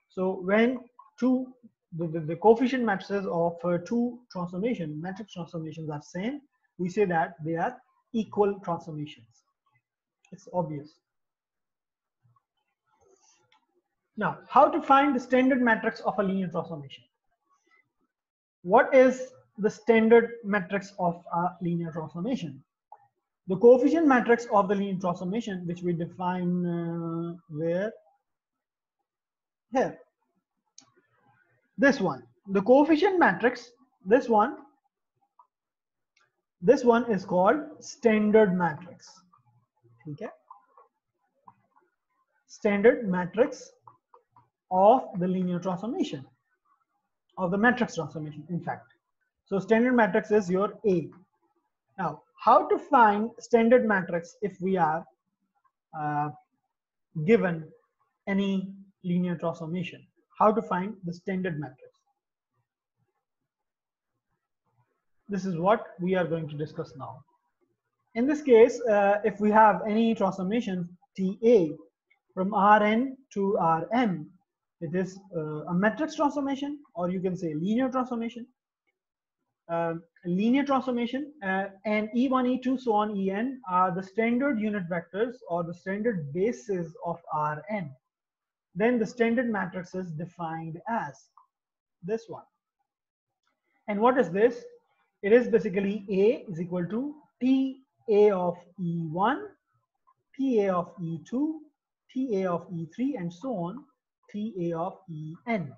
So when two the, the, the coefficient matrices of uh, two transformation matrix transformations are same, we say that they are equal transformations. It's obvious. Now, how to find the standard matrix of a linear transformation? What is the standard matrix of a linear transformation? the coefficient matrix of the linear transformation which we define uh, where here this one. The coefficient matrix this one this one is called standard matrix. Okay? Standard matrix of the linear transformation of the matrix transformation in fact. So standard matrix is your a now how to find standard matrix if we are uh, given any linear transformation how to find the standard matrix. This is what we are going to discuss now. In this case uh, if we have any transformation ta from rn to rm it is uh, a matrix transformation or you can say linear transformation. Uh, linear transformation uh, and E1, E2, so on En are the standard unit vectors or the standard bases of Rn. Then the standard matrix is defined as this one. And what is this? It is basically A is equal to Ta of E1, Ta of E2, Ta of E3, and so on, Ta of En.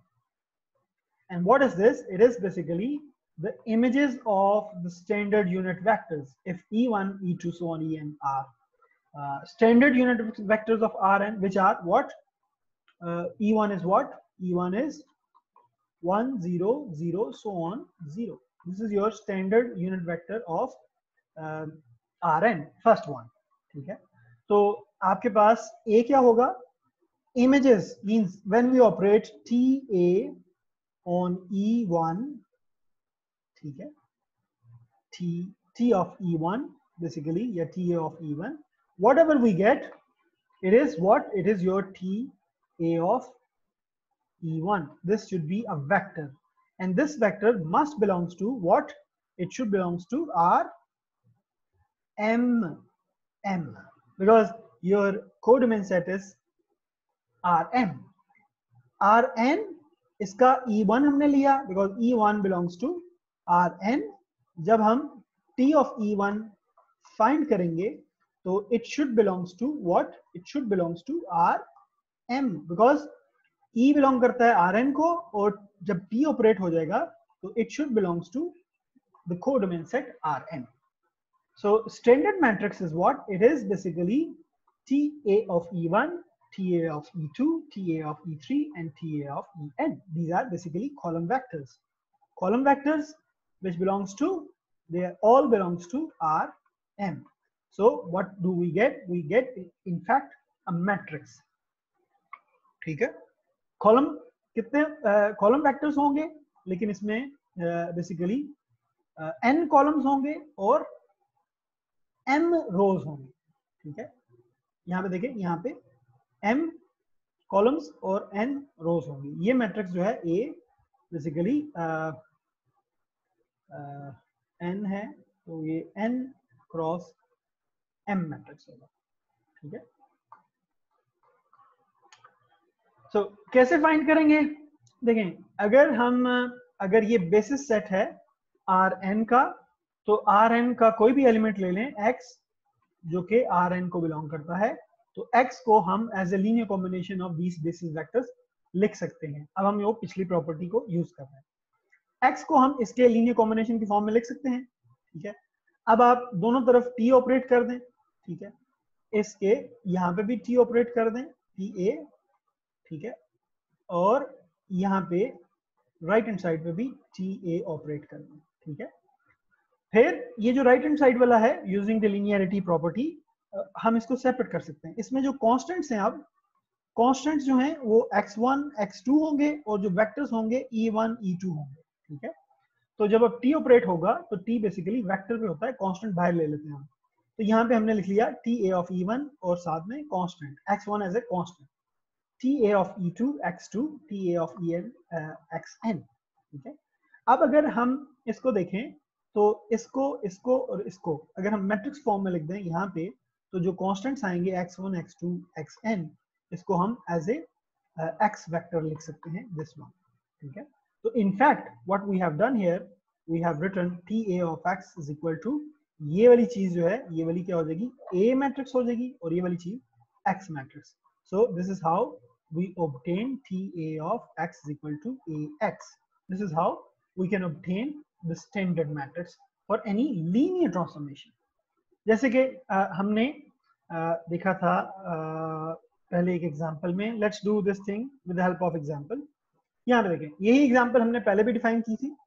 And what is this? It is basically the images of the standard unit vectors if e1 e2 so on en are uh, standard unit vectors of rn which are what uh, e1 is what e1 is 1 0 0 so on 0 this is your standard unit vector of uh, rn first one ठीक है तो आपके पास a क्या होगा images means when we operate ta on e1 ठीक है t t of e1 basically yeah t of e1 whatever we get it is what it is your t a of E1. This should be a vector. And this vector must belongs to what? It should belongs to R M M because your codomain set is R M. R N इसका E1 हमने लिया because E1 belongs to R N. जब हम T of E1 find करेंगे so it should belongs to what? It should belongs to R M because e belongs to Rn, R N को और जब P operate हो जाएगा तो it should belongs to the codomain set R N so standard matrix is what it TA of E2, TA of E3, and TA of En. These are basically column vectors. Column vectors, which belongs to, they all belongs to Rm. So what do we get? We get, in fact, a matrix. ठीक है? Column कितने column vectors होंगे, लेकिन इसमें basically N columns होंगे और M rows होंगे, ठीक है? यहाँ पे देखें, यहाँ पे एम कॉलम्स और एन रोज होंगी। ये मैट्रिक्स जो है ए बेसिकली एन है तो ये एन क्रॉस एम मैट्रिक्स होगा, ठीक है? सो so, कैसे फाइंड करेंगे? देखें अगर हम अगर ये बेसिस सेट है आर एन का तो आर एन का कोई भी एलिमेंट ले लें एक्स जो कि आर एन को बिलोंग करता है तो x को हम as a linear combination of these basis vectors लिख सकते हैं। अब हम वो पिछली प्रॉपर्टी को यूज़ कर रहे हैं। एक्स को हम इसके लीनियर कॉम्बिनेशन की फॉर्म में लिख सकते हैं ठीक है? अब आप दोनों तरफ़ टी ऑपरेट कर दें ठीक है? इसके यहाँ पे भी टी ऑपरेट कर दें टी ए ठीक है? और यहाँ पे राइट हैंड साइड पे भी टी ए ऑपरेट कर दें ठीक है? फिर ये जो राइट हैंड साइड वाला है यूजिंग द लीनियरिटी प्रॉपर्टी हम इसको सेपरेट कर सकते हैं। इसमें जो कॉन्स्टेंट्स हैं अब कॉन्स्टेंट्स जो हैं वो x1, x2 होंगे और जो वेक्टर्स होंगे e1, e2 होंगे ठीक है? तो जब अब t ऑपरेट होगा तो t बेसिकली वेक्टर पे होता है कांस्टेंट बाहर ले लेते हैं हम। तो यहाँ पे हमने लिख लिया T A of E one और साथ में constant X one as a constant X two T A of E N X N ठीक है अब अगर हम इसको देखें तो इसको इसको और इसको अगर हम मैट्रिक्स फॉर्म में लिख दें यहाँ पे तो जो कॉन्स्टेंट्स आएँगे x1, x2, xn इसको हम एज ए x वेक्टर लिख सकते हैं दिस वन ठीक है? तो in fact what we have done here we have written A of x is equal to ये वाली चीज़ जो है ये वाली क्या हो जाएगी? A मैट्रिक्स हो जाएगी और ये वाली चीज़ x matrix so this is how we obtain TA of x is equal to AX. This is how we can obtain the standard matrix for any linear transformation. Just like we saw in the example, mein. let's do this thing with the help of example. This example we have defined before.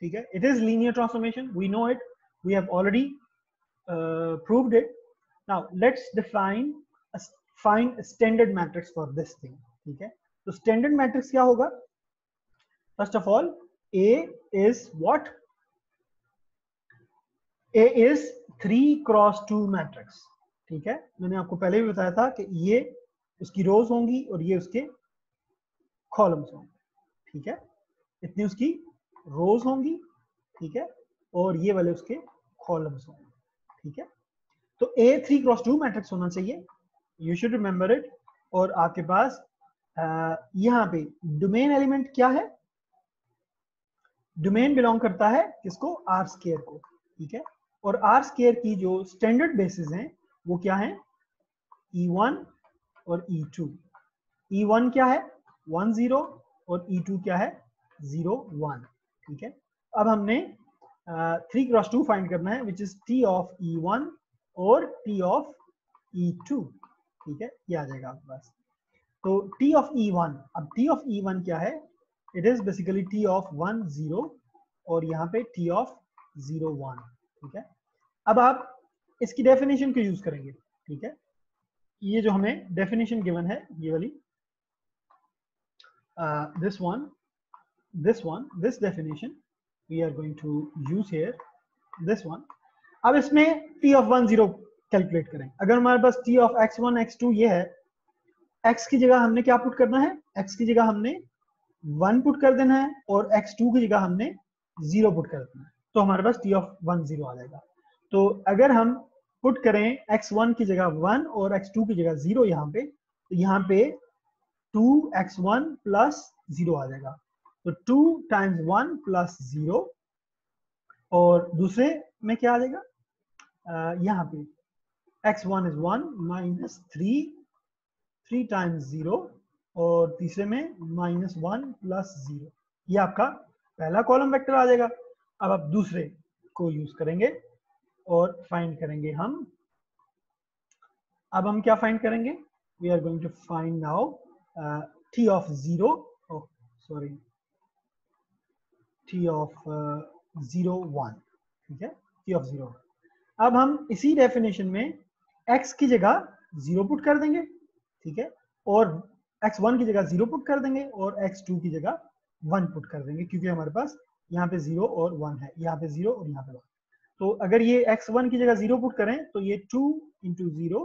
It is linear transformation. We know it. We have already proved it. Now, let's define find standard matrix for this thing, ठीक है? तो standard matrix क्या होगा? First of all A is what A is three cross two matrix ठीक है? मैंने आपको पहले भी बताया था कि ये उसकी रोज होंगी और ये उसके कॉलम्स होंगे, ठीक है? इतनी उसकी रोज होंगी, ठीक है? और ये वाले उसके कॉलम्स होंगे, ठीक है? तो A three cross two matrix होना चाहिए यू शुड रिमेंबर इट और आपके पास यहाँ पे डोमेन एलिमेंट क्या है? डोमेन बिलोंग करता है किसको? आर स्केयर को, ठीक है? और आर स्केयर की जो स्टैंडर्ड बेसिस हैं, वो क्या है? E1 और E2 E1 क्या है? वन ज़ीरो और E2 क्या है? ज़ीरो वन ठीक है? अब हमने थ्री क्रॉस टू फाइंड करना है which is T of E1 और टी ऑफ़ E2 ठीक है? ये आ जाएगा आपके पास। तो टी ऑफ़ E1 अब टी ऑफ़ E1 क्या है? It is basically T of one zero और यहाँ पे टी ऑफ़ ज़ीरो वन ठीक है? अब आप इसकी डेफिनेशन को यूज़ करेंगे? ठीक है? ये जो हमें डेफिनेशन गिवन है, ये वाली this one this one this definition we are going to use here this one अब इसमें T of one zero calculate करें। अगर हमारे पास T of X one X two ये है एक्स की जगह हमने क्या पुट करना है? एक्स की जगह हमने वन पुट कर देना है और एक्स टू की जगह हमने ज़ीरो पुट कर देना है। तो हमारे पास टी ऑफ़ वन ज़ीरो आ जाएगा। तो अगर हम पुट करें x1 की जगह 1 और x2 की जगह 0 यहाँ पे तो यहाँ पे 2x1 प्लस ज़ीरो आ जाएगा। तो two times one plus zero और दूसरे में क्या आ जाएगा? यहाँ पे। X1 is 1 minus three three times zero और तीसरे में माइनस वन प्लस ज़ीरो ये आपका पहला कॉलम वेक्टर आ जाएगा। अब आप दूसरे को यूज़ करेंगे और फाइंड करेंगे हम। अब हम क्या फाइंड करेंगे? We are going to find now T of zero sorry T of zero one ठीक है? टी ऑफ़ ज़ीरो अब हम इसी डेफिनेशन में x की जगह ज़ीरो पुट कर देंगे, ठीक है? और एक्स वन की जगह ज़ीरो पुट कर देंगे और एक्स टू की जगह वन पुट कर देंगे, क्योंकि हमारे पास यहाँ पे ज़ीरो और वन है, यहाँ पे ज़ीरो और यहाँ पे वन तो अगर ये एक्स वन की जगह ज़ीरो पुट करें तो ये two into zero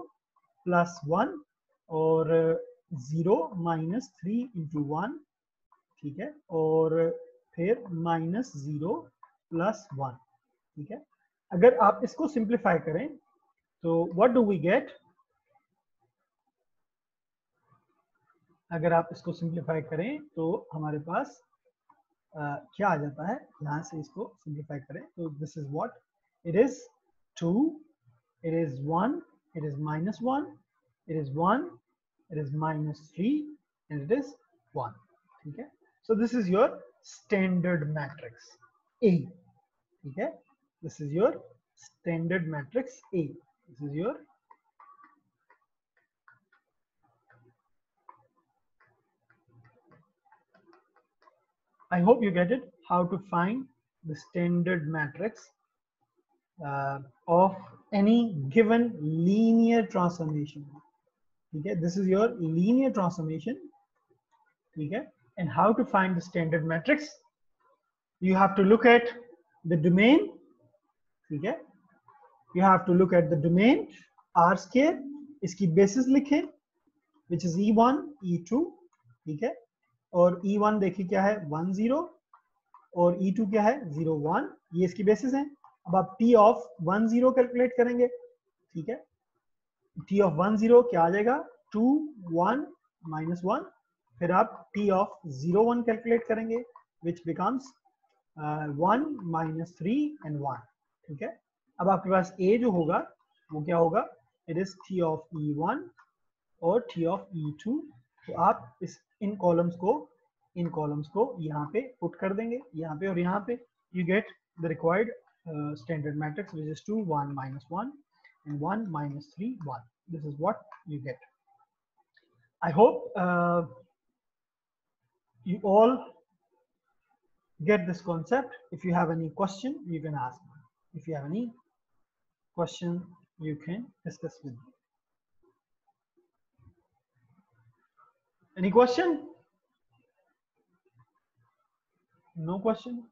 plus one और zero minus three into one ठीक है? और फिर माइनस ज़ीरो प्लस वन ठीक है? अगर आप इसको सिंप्लीफाई करें तो व्हाट डू वी गेट अगर आप इसको सिंप्लीफाई करें तो हमारे पास आ, क्या आ जाता है? यहाँ से इसको सिंप्लीफाई करें तो this is what it is two it is one it is minus one it is one it is minus three and it is one ठीक है? So this is your standard matrix A ठीक है? This is your standard matrix A. This is your I hope you get it how to find the standard matrix uh, of any given linear transformation. Okay, this is your linear transformation. Okay, and how to find the standard matrix? You have to look at the domain ठीक you have to look at the domain R square इसकी basis लिखें which is E one E two ठीक है? और E e one देखिए क्या है? One zero और ई e टू क्या है? ज़ीरो वन ये इसकी बेसिस है। अब आप T of one zero calculate करेंगे, ठीक है? टी ऑफ़ वन ज़ीरो क्या आ जाएगा? टू वन माइनस वन फिर आप T of zero one calculate करेंगे which becomes one minus three and one ठीक है? अब आपके पास ए जो होगा वो क्या होगा? It is T of E one और टी ऑफ़ ई टू तो आप इस इन कॉलम्स को इन कॉलम्स को यहाँ पे पुट कर देंगे यहाँ पे और यहाँ पे। You get the required standard matrix which is two one minus one and one minus three one this is what you get hope uh, you all get this concept. If you have any question, you can ask me. If you have question, you can discuss with me. Any question? No question?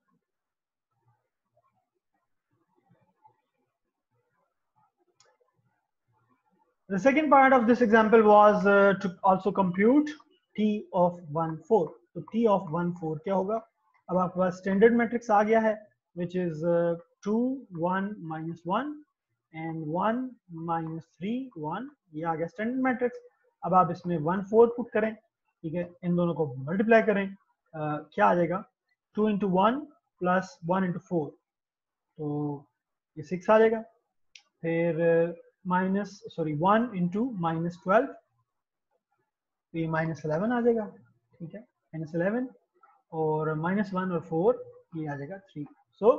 The second part of this example was uh, to also compute t of 1 4. So t of 1 4 क्या होगा? अब आपके standard matrix आ गया है which is uh, 2 1 minus 1 and one minus three one ये आ गया standard matrix अब आप इसमें वन फोर पुट करें ठीक है? इन दोनों को मल्टीप्लाई करें uh, क्या आ जाएगा? Two into one plus one into four तो ये सिक्स आ जाएगा। फिर minus sorry one into minus twelve तो ये माइनस अलेवन आ जाएगा ठीक है? माइनस अलेवन और माइनस वन और फोर ये आ जाएगा three so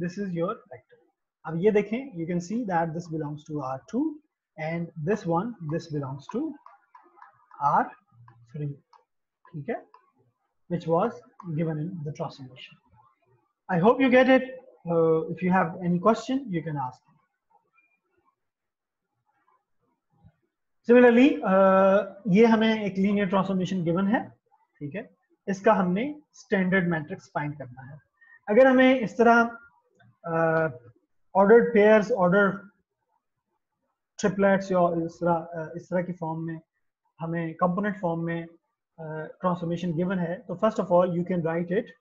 this is your vector. अब ये देखें you can see that this belongs to R2 and this one this belongs to R3 ठीक है which was given in the transformation I hope you get it uh, if you have any question you can ask similarly uh, ये हमें एक linear transformation given है ठीक है इसका हमने स्टैंडर्ड मैट्रिक्स फाइंड करना है अगर हमें इस तरह ऑर्डर्ड पेयर्स ऑर्डर ट्रिपलेट्स या इस तरह इस तरह की फॉर्म में हमें कंपोनेंट फॉर्म में ट्रांसफॉर्मेशन गिवन है। तो first of all you can write it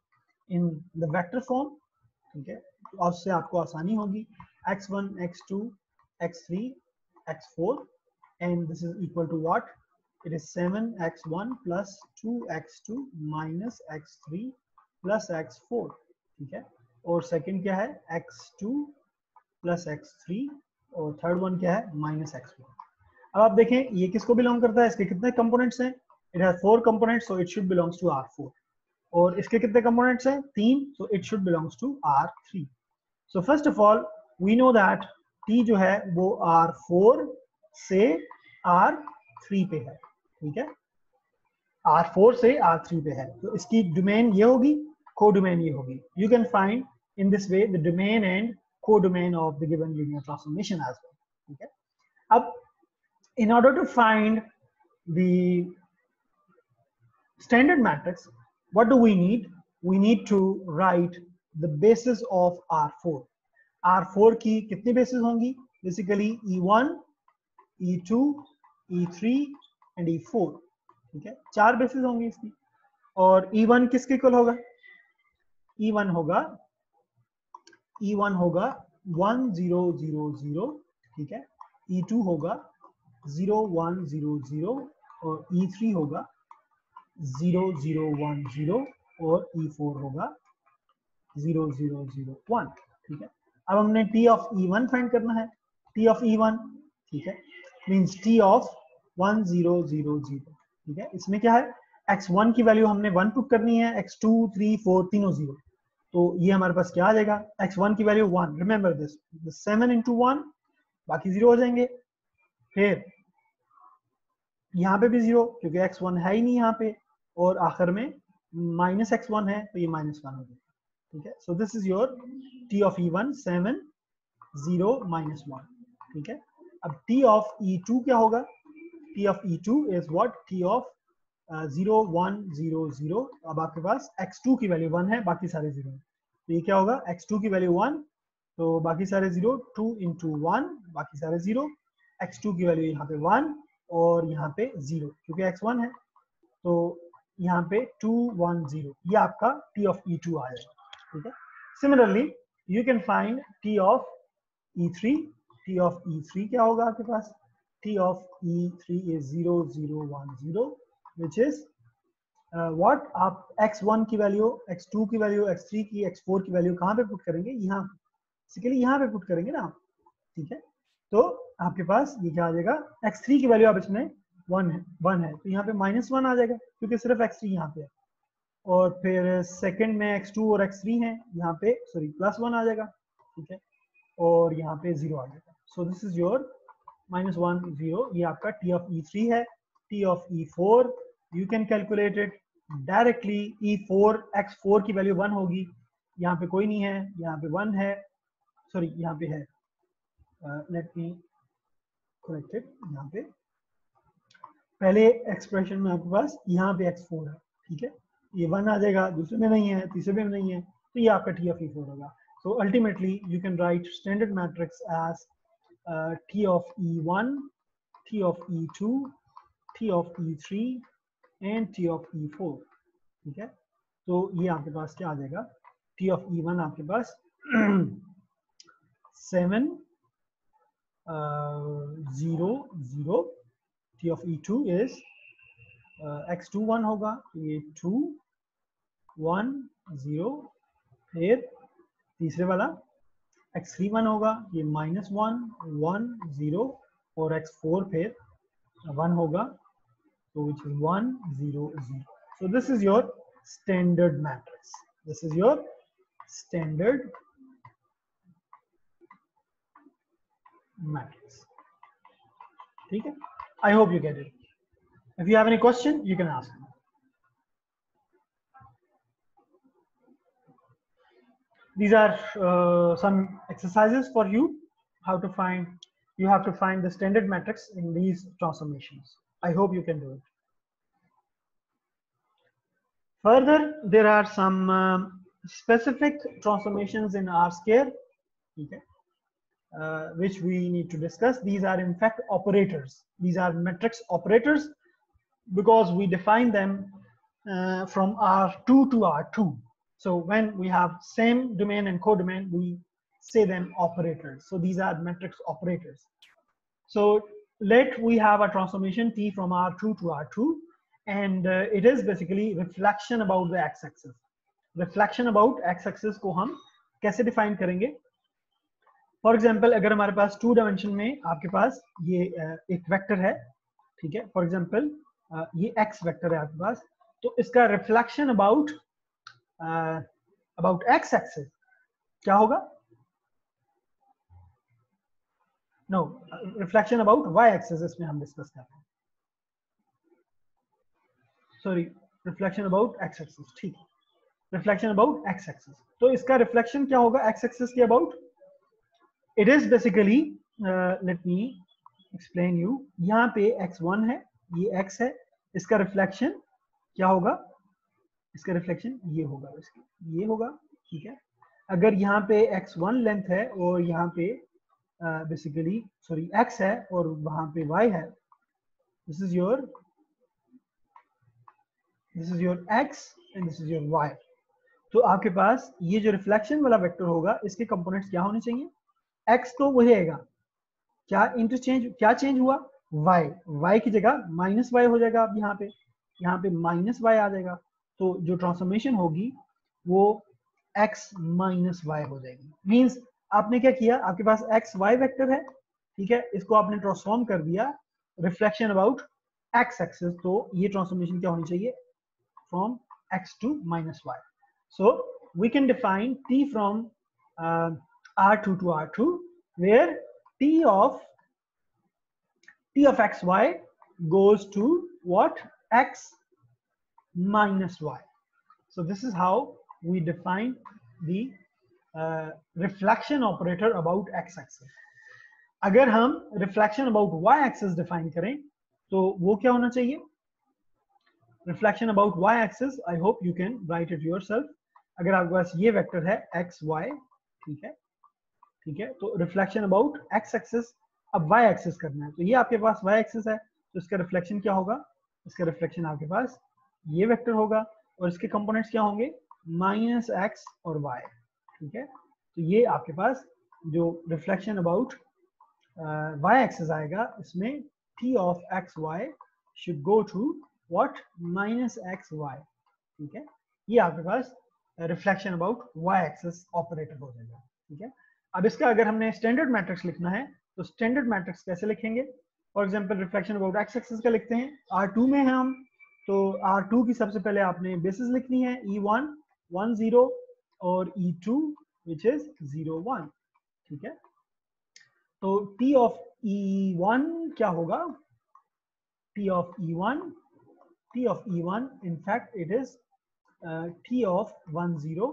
in the vector form ठीक है? तो उससे आपको आसानी होगी। X1 x2 x3 x4 and this is equal to what? It is 7x1 plus 2x2 minus x3 plus x4 ठीक है? और सेकंड क्या है? X two plus X three और थर्ड वन क्या है? माइनस एक्स वन अब आप देखें, ये किसको बिलोंग करता है? इसके कितने कंपोनेंट्स हैं? It has four components so it should belongs to R four और इसके कितने कंपोनेंट्स हैं? तीन so it should belongs to R three so first of all we know that T जो है, वो आर फोर से आर थ्री पे है. ठीक है? आर फोर से आर थ्री पे है. तो इसकी डोमेन ये होगी को डोमेन ये होगी. You can find in this way the domain and codomain of the given linear transformation as well. Okay. Up, in order to find the standard matrix, what do we need? We need to write the basis of R4. R4 key, कितनी basis hongi? Basically E1, E2, E3 and E4. Okay. है चार hongi होंगी इसकी E1 kiske equal hoga? E1 hoga. E1 होगा 1000 ठीक है? E2 होगा 0100 और E3 होगा 0010 और E4 होगा 0001 ठीक है? अब हमने T ऑफ़ E1 फाइंड करना है। T ऑफ़ E1 ठीक है? मींस T ऑफ़ 1000 ठीक है? इसमें क्या है? X1 की वैल्यू हमने 1 पुट करनी है x2 3 4 तीनों ज़ीरो तो ये हमारे पास क्या आ जाएगा? X1 की value 1 remember this seven into one बाकी ज़ीरो हो जाएँगे। फिर यहाँ पे भी ज़ीरो क्योंकि x1 है ही नहीं यहाँ पे और आखिर में माइनस एक्स वन है तो ये माइनस वन हो जाएगा। ठीक है? So this is your T of E one seven zero minus one ठीक है? अब टी ऑफ़ ई टू क्या होगा? T of e2 is what? T of uh, 0 1 0 0 अब आपके पास एक्स टू की वैल्यू वन है, बाकी सारे ज़ीरो तो ये क्या होगा? X2 की वैल्यू 1 तो बाकी सारे ज़ीरो 2 इंटू वन बाकी सारे ज़ीरो x2 की वैल्यू यहाँ पे 1 और यहाँ पे 0 क्योंकि x1 है। तो यहाँ पे 2 1 0 ये आपका t of e2 आ जाएगा, ठीक है? Similarly you can find T of E three T of E three क्या होगा आपके पास? T of e3 is 0 0 1 0 which is uh, what आप x1 की वैल्यू x2 की वैल्यू x3 की x4 की वैल्यू कहाँ पे पुट करेंगे? यहाँ बेसिकली यहाँ पे पुट करेंगे ना ठीक है? तो आपके पास ये क्या आ जाएगा? X3 की वैल्यू आप इसमें वन है वन है। तो यहाँ पे माइनस वन आ जाएगा क्योंकि सिर्फ़ x3 यहाँ पे है। और फिर सेकंड में x2 और x3 है यहाँ पे सॉरी प्लस वन आ जाएगा। ठीक है? और यहाँ पे ज़ीरो आ जाएगा। So this is your minus one zero ये आपका टी ऑफ़ ई है। T of E you can calculate it directly E four X four की वैल्यू वन होगी। यहाँ पे कोई नहीं है यहाँ पे वन है। सॉरी यहाँ पे है। लेट मी करेक्टेड यहाँ पे। पहले एक्सप्रेशन में आपके पास यहाँ पे एक्स फोर है ठीक है? ये वन आ जाएगा दूसरे में नहीं है तीसरे में नहीं है तो ये आपका टी ऑफ़ ई फोर होगा। So ultimately you can write standard matrix as uh, T of E1, T of E2, T of E3 and T of E4 ठीक है? तो ये आपके पास क्या आ जाएगा? टी ऑफ़ ई वन आपके पास seven zero zero T of E two E2 is x2 one होगा तो ये टू वन ज़ीरो फिर तीसरे वाला एक्स थ्री वन होगा, ये माइनस वन वन ज़ीरो और एक्स फोर फिर वन होगा So which is 1, 0, 0. So this is your standard matrix. This is your standard matrix. Okay? I hope you get it. If you have any question, you can ask. These are uh, some exercises for you, how to find, you have to find the standard matrix in these transformations i hope you can do it further there are some um, specific transformations in r square okay, uh, which we need to discuss these are in fact operators these are matrix operators because we define them uh, from r2 to r2 so when we have same domain and codomain, we say them operators. So these are matrix operators. So let we have a transformation T from R2 to R2, and uh, it is basically reflection about the x-axis. Reflection about x-axis को हम कैसे define करेंगे? For example, अगर हमारे पास two dimension में आपके पास ये uh, एक vector है, ठीक है? Example, uh, ये x vector है आपके पास, तो इसका reflection about about X axis क्या होगा no reflection about Y axis इसमें हम डिस्कस कर रहे हैं sorry reflection about X axis ठीक है। रिफ्लेक्शन अबाउट एक्स एक्सेस तो इसका रिफ्लेक्शन क्या होगा? एक्स एक्सेस के about it is basically let me explain you यहाँ पे x1 है, ये x है। इसका रिफ्लेक्शन क्या होगा? इसका रिफ्लेक्शन ये होगा, इसकी, ये होगा, ठीक है। अगर यहाँ पे x1 लेंथ है और यहाँ पे बेसिकली सॉरी एक्स है और वहाँ पे वाई है. This is your this is your X and this is your Y तो आपके पास ये जो रिफ्लेक्शन वाला वेक्टर होगा, इसके कंपोनेंट्स क्या होने चाहिए? एक्स तो वही रहेगा क्या इंटरचेंज क्या चेंज हुआ? वाई वाई की जगह माइनस वाई हो जाएगा अब यहाँ पे. यहाँ पे माइनस वाई आ जाएगा. तो जो ट्रांसफॉर्मेशन होगी, वो एक्स माइनस वाई हो जाएगी. मींस आपने क्या किया? आपके पास एक्स वाई वैक्टर है, ठीक है? इसको आपने ट्रांसफॉर्म कर दिया रिफ्लेक्शन अबाउट एक्स एक्सेस तो ये ट्रांसफॉर्मेशन क्या होनी चाहिए? From X to minus Y so we can define T from R two to R two where T of T of X Y goes to what X minus Y so this is how we define the uh, operator about X x-axis. अगर हम reflection about y-axis define करें तो वो क्या होना चाहिए? Reflection about y-axis I hope you can write it yourself. अगर आपके पास ये वेक्टर है एक्स वाई ठीक है? ठीक है? तो रिफ्लेक्शन अबाउट एक्स एक्सिस अब वाई एक्सिस करना है। तो ये आपके पास वाई एक्सिस है तो इसका रिफ्लेक्शन क्या होगा? इसका रिफ्लेक्शन आपके पास ये वेक्टर होगा और इसके कंपोनेंट्स क्या होंगे? माइनस एक्स और वाई ठीक है? तो ये आपके पास जो रिफ्लेक्शन अबाउट वाई एक्सेस आएगा, इसमें T of X Y should go to what minus X Y ठीक है? ये आपके पास reflection about Y axis operator हो जाएगा, ठीक है? अब इसका अगर हमने स्टैंडर्ड मैट्रिक्स लिखना है तो स्टैंडर्ड मैट्रिक्स कैसे लिखेंगे? For example reflection about X axis का लिखते हैं। आर टू में है हम तो आर टू की सबसे पहले आपने बेसिस लिखनी है ई वन वन ज़ीरो और E two which is zero one ठीक है? तो ऑफ़ ई वन क्या होगा? Of E one T of E one in fact it is T of one zero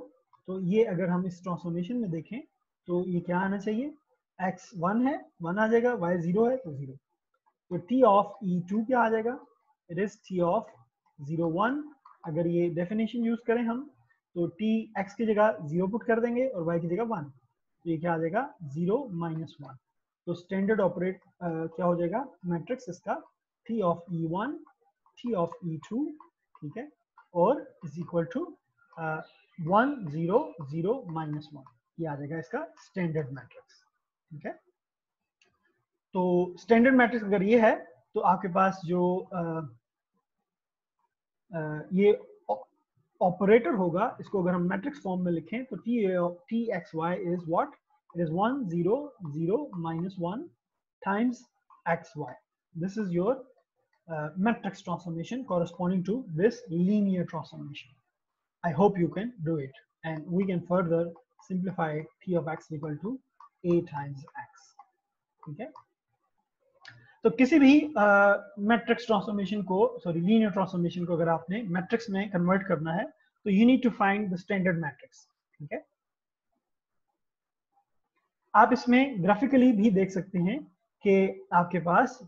तो ये अगर हम इस ट्रांसफॉर्मेशन में देखें तो ये क्या आना चाहिए? एक्स वन है वन आ जाएगा वाई ज़ीरो है तो ज़ीरो तो टी ऑफ़ ई टू क्या आ जाएगा? It is T of zero one अगर ये डेफिनेशन यूज़ करें हम तो टी एक्स की जगह ज़ीरो पुट कर देंगे और वाई की जगह वन तो ये क्या आ जाएगा? ज़ीरो माइनस वन तो स्टैंडर्ड ऑपरेट क्या हो जाएगा? मैट्रिक्स इसका T of E one T of E two ठीक है? और is equal to one zero zero minus one ये आ जाएगा इसका स्टैंडर्ड मैट्रिक्स ठीक है? तो स्टैंडर्ड मैट्रिक्स अगर ये है तो आपके पास जो uh, uh, ये Operator होगा इसको अगर हम मैट्रिक्स फॉर्म में लिखें तो T T X Y is what it is one zero zero minus one times matrix transformation corresponding to this linear transformation. I hope you can do it. And we can further simplify T of x equal to A times x. Okay. तो किसी भी matrix transformation को sorry linear transformation को अगर आपने matrix में convert करना है तो you need to find the standard matrix ठीक है? आप इसमें ग्राफिकली भी देख सकते हैं कि आपके पास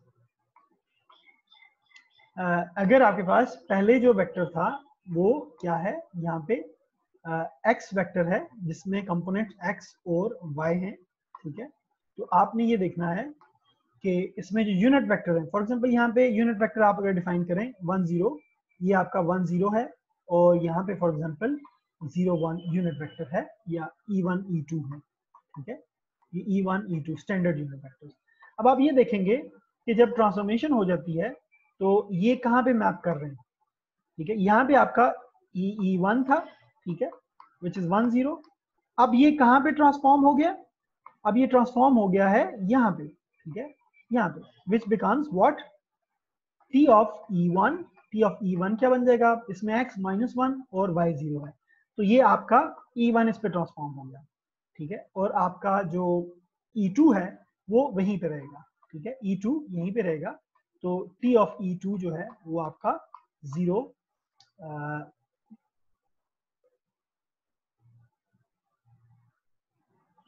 अगर आपके पास पहले जो वेक्टर था, वो क्या है? यहाँ पे एक्स वेक्टर है, जिसमें कंपोनेंट एक्स और वाई है, ठीक है? तो आपने ये देखना है कि इसमें जो यूनिट वेक्टर है फॉर एग्जांपल यहाँ पे यूनिट वेक्टर आप अगर डिफाइन करें वन ज़ीरो ये आपका वन ज़ीरो है, और यहाँ पे for example zero one unit vector है, या ई वन ई टू है, ठीक है? ये E one E two standard unit vector अब आप ये देखेंगे कि जब ट्रांसफॉर्मेशन हो जाती है तो ये कहाँ पे मैप कर रहे हैं? ठीक है? यहाँ पे आपका ई ई वन था, ठीक है? विच इज़ वन ज़ीरो अब ये कहाँ पे ट्रांसफॉर्म हो गया? अब ये ट्रांसफॉर्म हो गया है यहाँ पे, ठीक है? यहाँ पे which becomes what T of E one T of E one क्या बन जाएगा? इसमें एक्स माइनस वन और वाई ज़ीरो है। तो ये आपका ई e वन इस पे ट्रांसफॉर्म हो गया, ठीक है? और आपका जो ई e टू है, वो वहीं पे रहेगा, ठीक है? ई टू यहीं पे रहेगा। तो टी ऑफ़ ई टू जो है, वो आपका ज़ीरो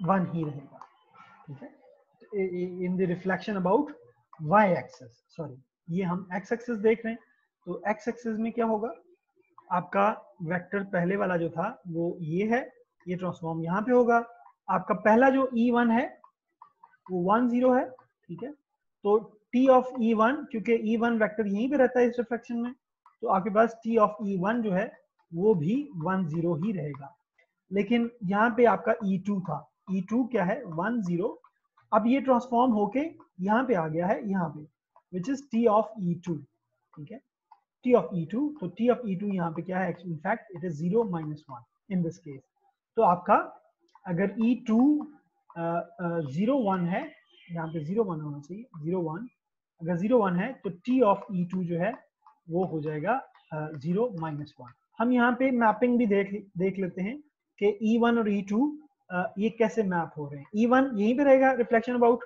वन ही रहेगा, ठीक है? In the reflection about Y axis sorry ये हम एक्स एक्सेस देख रहे हैं तो एक्स एक्सेस में क्या होगा? आपका वेक्टर पहले वाला जो था, वो ये है, ये ट्रांसफॉर्म यहाँ पे होगा, आपका पहला जो ई e वन है, वो वन ज़ीरो है, ठीक है? तो टी ऑफ़ ई वन क्योंकि ई वन वैक्टर यहीं पे रहता है इस रिफ्लेक्शन में तो आपके पास टी ऑफ़ ई वन जो है, वो भी वन ज़ीरो ही रहेगा। लेकिन यहाँ पे आपका ई e टू था ई e टू क्या है? वन ज़ीरो अब ये ट्रांसफॉर्म होके यहाँ पे आ गया है, यहाँ पे which is T of E two ठीक है? टी ऑफ़ ई टू तो टी ऑफ़ ई टू यहाँ पे क्या है? In fact it is zero minus one in this case तो आपका, अगर ई टू ज़ीरो वन है, यहाँ पे ज़ीरो वन होना चाहिए ज़ीरो वन अगर ज़ीरो वन है तो टी ऑफ़ ई टू जो है, वो हो जाएगा ज़ीरो माइनस वन हम यहाँ पे मैपिंग भी देख देख लेते हैं कि ई वन और ई टू ये कैसे मैप हो रहे हैं? ई वन यहीं पे रहेगा रिफ्लेक्शन अबाउट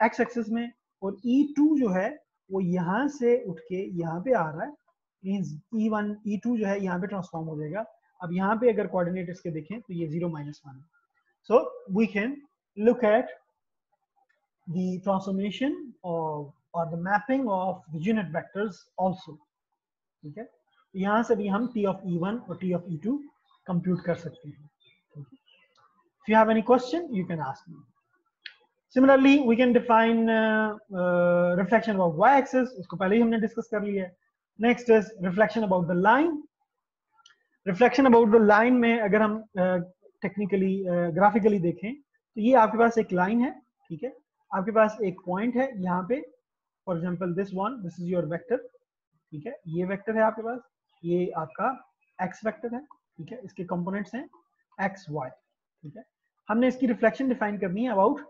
एक्स एक्सिस में, और ई टू जो है, वो यहाँ से उठ के यहाँ पे आ रहा है। Means E one E two जो है, यहाँ पे ट्रांसफॉर्म हो जाएगा। अब यहाँ पे अगर कोऑर्डिनेट इसके देखें तो ये zero minus one so we can look at the transformation of, or the mapping of the unit ठीक है? यहाँ से भी हम t of e1 और t of e2 कंप्यूट कर सकते हैं। If you have any question, you can ask me. Similarly, we can define uh, uh, reflection about y-axis. इसको पहले ही हमने discuss कर लिया है. Next is reflection about the line. Reflection about the line में अगर हम uh, technically, uh, graphically देखें, तो ये आपके पास एक line है, ठीक है? आपके पास एक point है यहाँ पे. For example, this one, this is your vector, ठीक है? ये vector है आपके पास. ये आपका x vector है, ठीक है? इसके components हैं x, y, ठीक है? हमने इसकी रिफ्लेक्शन डिफाइन करनी है अबाउट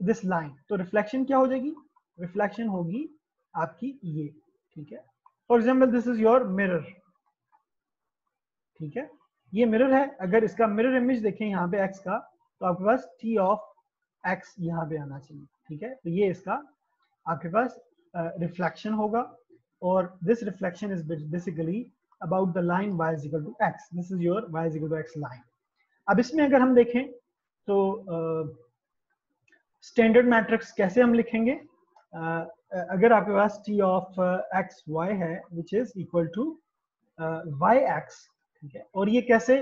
दिस लाइन तो रिफ्लेक्शन क्या हो जाएगी? रिफ्लेक्शन होगी आपकी ये ठीक है? For example this is your mirror ठीक है? ये मिरर है। अगर इसका मिरर इमेज देखें यहाँ पे एक्स का तो आपके पास टी ऑफ़ एक्स यहाँ पे आना चाहिए ठीक है? तो ये इसका आपके पास रिफ्लेक्शन uh, होगा और this reflection is basically about the line is equal to x. This is your y to x line. अब इसमें अगर हम देखें तो स्टैंडर्ड uh, मैट्रिक्स कैसे हम लिखेंगे? uh, अगर आपके पास टी ऑफ़ एक्स वाई है which is equal to Y X ठीक है? और ये कैसे?